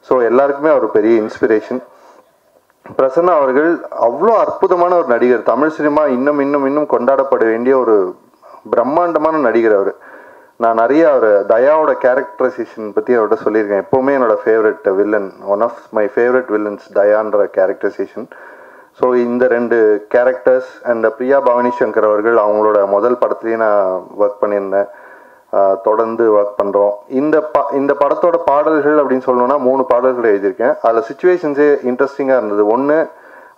ஸோ எல்லாருக்குமே அவர் பெரிய இன்ஸ்பிரேஷன் பிரசன்னா அவர்கள் அவ்வளோ அற்புதமான ஒரு நடிகர். தமிழ் சினிமா இன்னும் இன்னும் இன்னும் கொண்டாடப்பட வேண்டிய ஒரு பிரம்மாண்டமான நடிகர் அவர். நான் நிறைய அவர் தயாவோட கேரக்டரைசேஷன் பற்றி அவர்கிட்ட சொல்லியிருக்கேன். எப்போவுமே என்னோட favourite villain one of my favourite villains தயான்ற characterisation so இந்த ரெண்டு கேரக்டர்ஸ் அண்ட் பிரியா பவானி சங்கர் அவர்கள் அவங்களோட முதல் படத்துலேயே நான் ஒர்க் பண்ணியிருந்தேன். தொடர்ந்து ஒர்க் பண்ணுறோம் இந்த ப இந்த படத்தோட பாடல்கள் அப்படின்னு சொல்லணும்னா மூணு பாடல்கள் எழுதியிருக்கேன். அதில் சுச்சுவேஷன்ஸே இன்ட்ரெஸ்டிங்காக இருந்தது. ஒன்று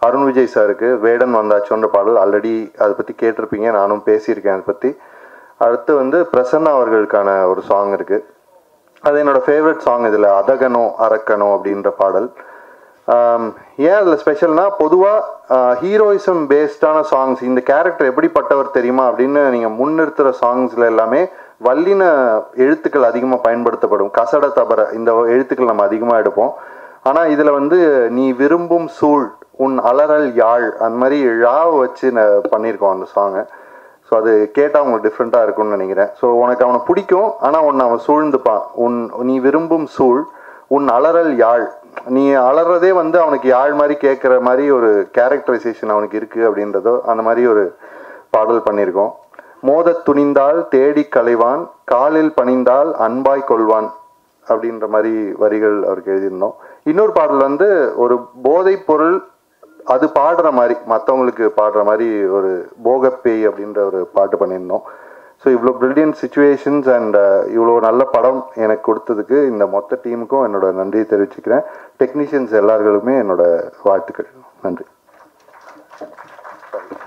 அருண் விஜய் சாருக்கு வேடன் வந்தாச்சோன்ற பாடல். ஆல்ரெடி அதை பற்றி கேட்டிருப்பீங்க. நானும் பேசியிருக்கேன் அதை பற்றி அடுத்து வந்து பிரசன்னா அவர்களுக்கான ஒரு சாங் இருக்குது அது என்னோட ஃபேவரட் சாங் இதில் அதகனோ அரக்கனோ அப்படின்ற பாடல். ஏன் அதில் ஸ்பெஷல்னா பொதுவாக ஹீரோயிசம் பேஸ்டான சாங்ஸ் இந்த கேரக்டர் எப்படிப்பட்டவர் தெரியுமா அப்படின்னு நீங்கள் முன்னிறுத்துகிற சாங்ஸில் எல்லாமே வல்லின எழுத்துக்கள் அதிகமாக பயன்படுத்தப்படும். கசட தபர இந்த எழுத்துக்கள் நம்ம அதிகமாக எடுப்போம். ஆனால் இதில் வந்து நீ விரும்பும் சூழ் உன் அலறல் யாழ் அந்த மாதிரி ழாவை வச்சு ந- பண்ணியிருக்கோம் அந்த சாங்கை ஸோ அது கேட்டால் உங்களுக்கு டிஃப்ரெண்ட்டாக இருக்கும்னு நினைக்கிறேன். ஸோ உனக்கு அவனை பிடிக்கும் ஆனால் உன்னை அவன் சூழ்ந்துப்பான். உன் நீ விரும்பும் சூழ் உன் அலறல் யாழ். நீ அலறதே வந்து அவனுக்கு யாழ் மாதிரி கேட்குற மாதிரி ஒரு கேரக்டரைசேஷன் அவனுக்கு இருக்குது அப்படின்றதோ அந்த மாதிரி ஒரு பாடல் பண்ணியிருக்கோம். மோதத் துணிந்தால் தேடி களைவான் காலில் பணிந்தால் அன்பாய் கொள்வான் அப்படின்ற மாதிரி வரிகள் அவருக்கு எழுதியிருந்தோம். இன்னொரு பாடல் வந்து ஒரு போதைப் பொருள் அது பாடுற மாதிரி மற்றவங்களுக்கு பாடுற மாதிரி ஒரு போகப்பேய் அப்படின்ற ஒரு பாட்டு பண்ணியிருந்தோம். ஸோ இவ்வளோ பிரில்லியன்ட் சுச்சுவேஷன்ஸ் அண்ட் இவ்வளோ நல்ல படம் எனக்கு கொடுத்ததுக்கு இந்த மொத்த டீமுக்கும் என்னோட நன்றியை தெரிவிச்சுக்கிறேன். டெக்னீஷியன்ஸ் எல்லார்களுமே என்னோட வாழ்த்துக்கள். நன்றி.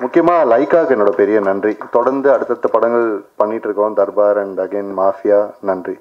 முக்கியமாக லைக்காக்கு என்னோட பெரிய நன்றி. தொடர்ந்து அடுத்தடுத்த படங்கள் பண்ணிகிட்ருக்கோம் தர்பார் அண்ட் அகைன் மாஃபியா நன்றி.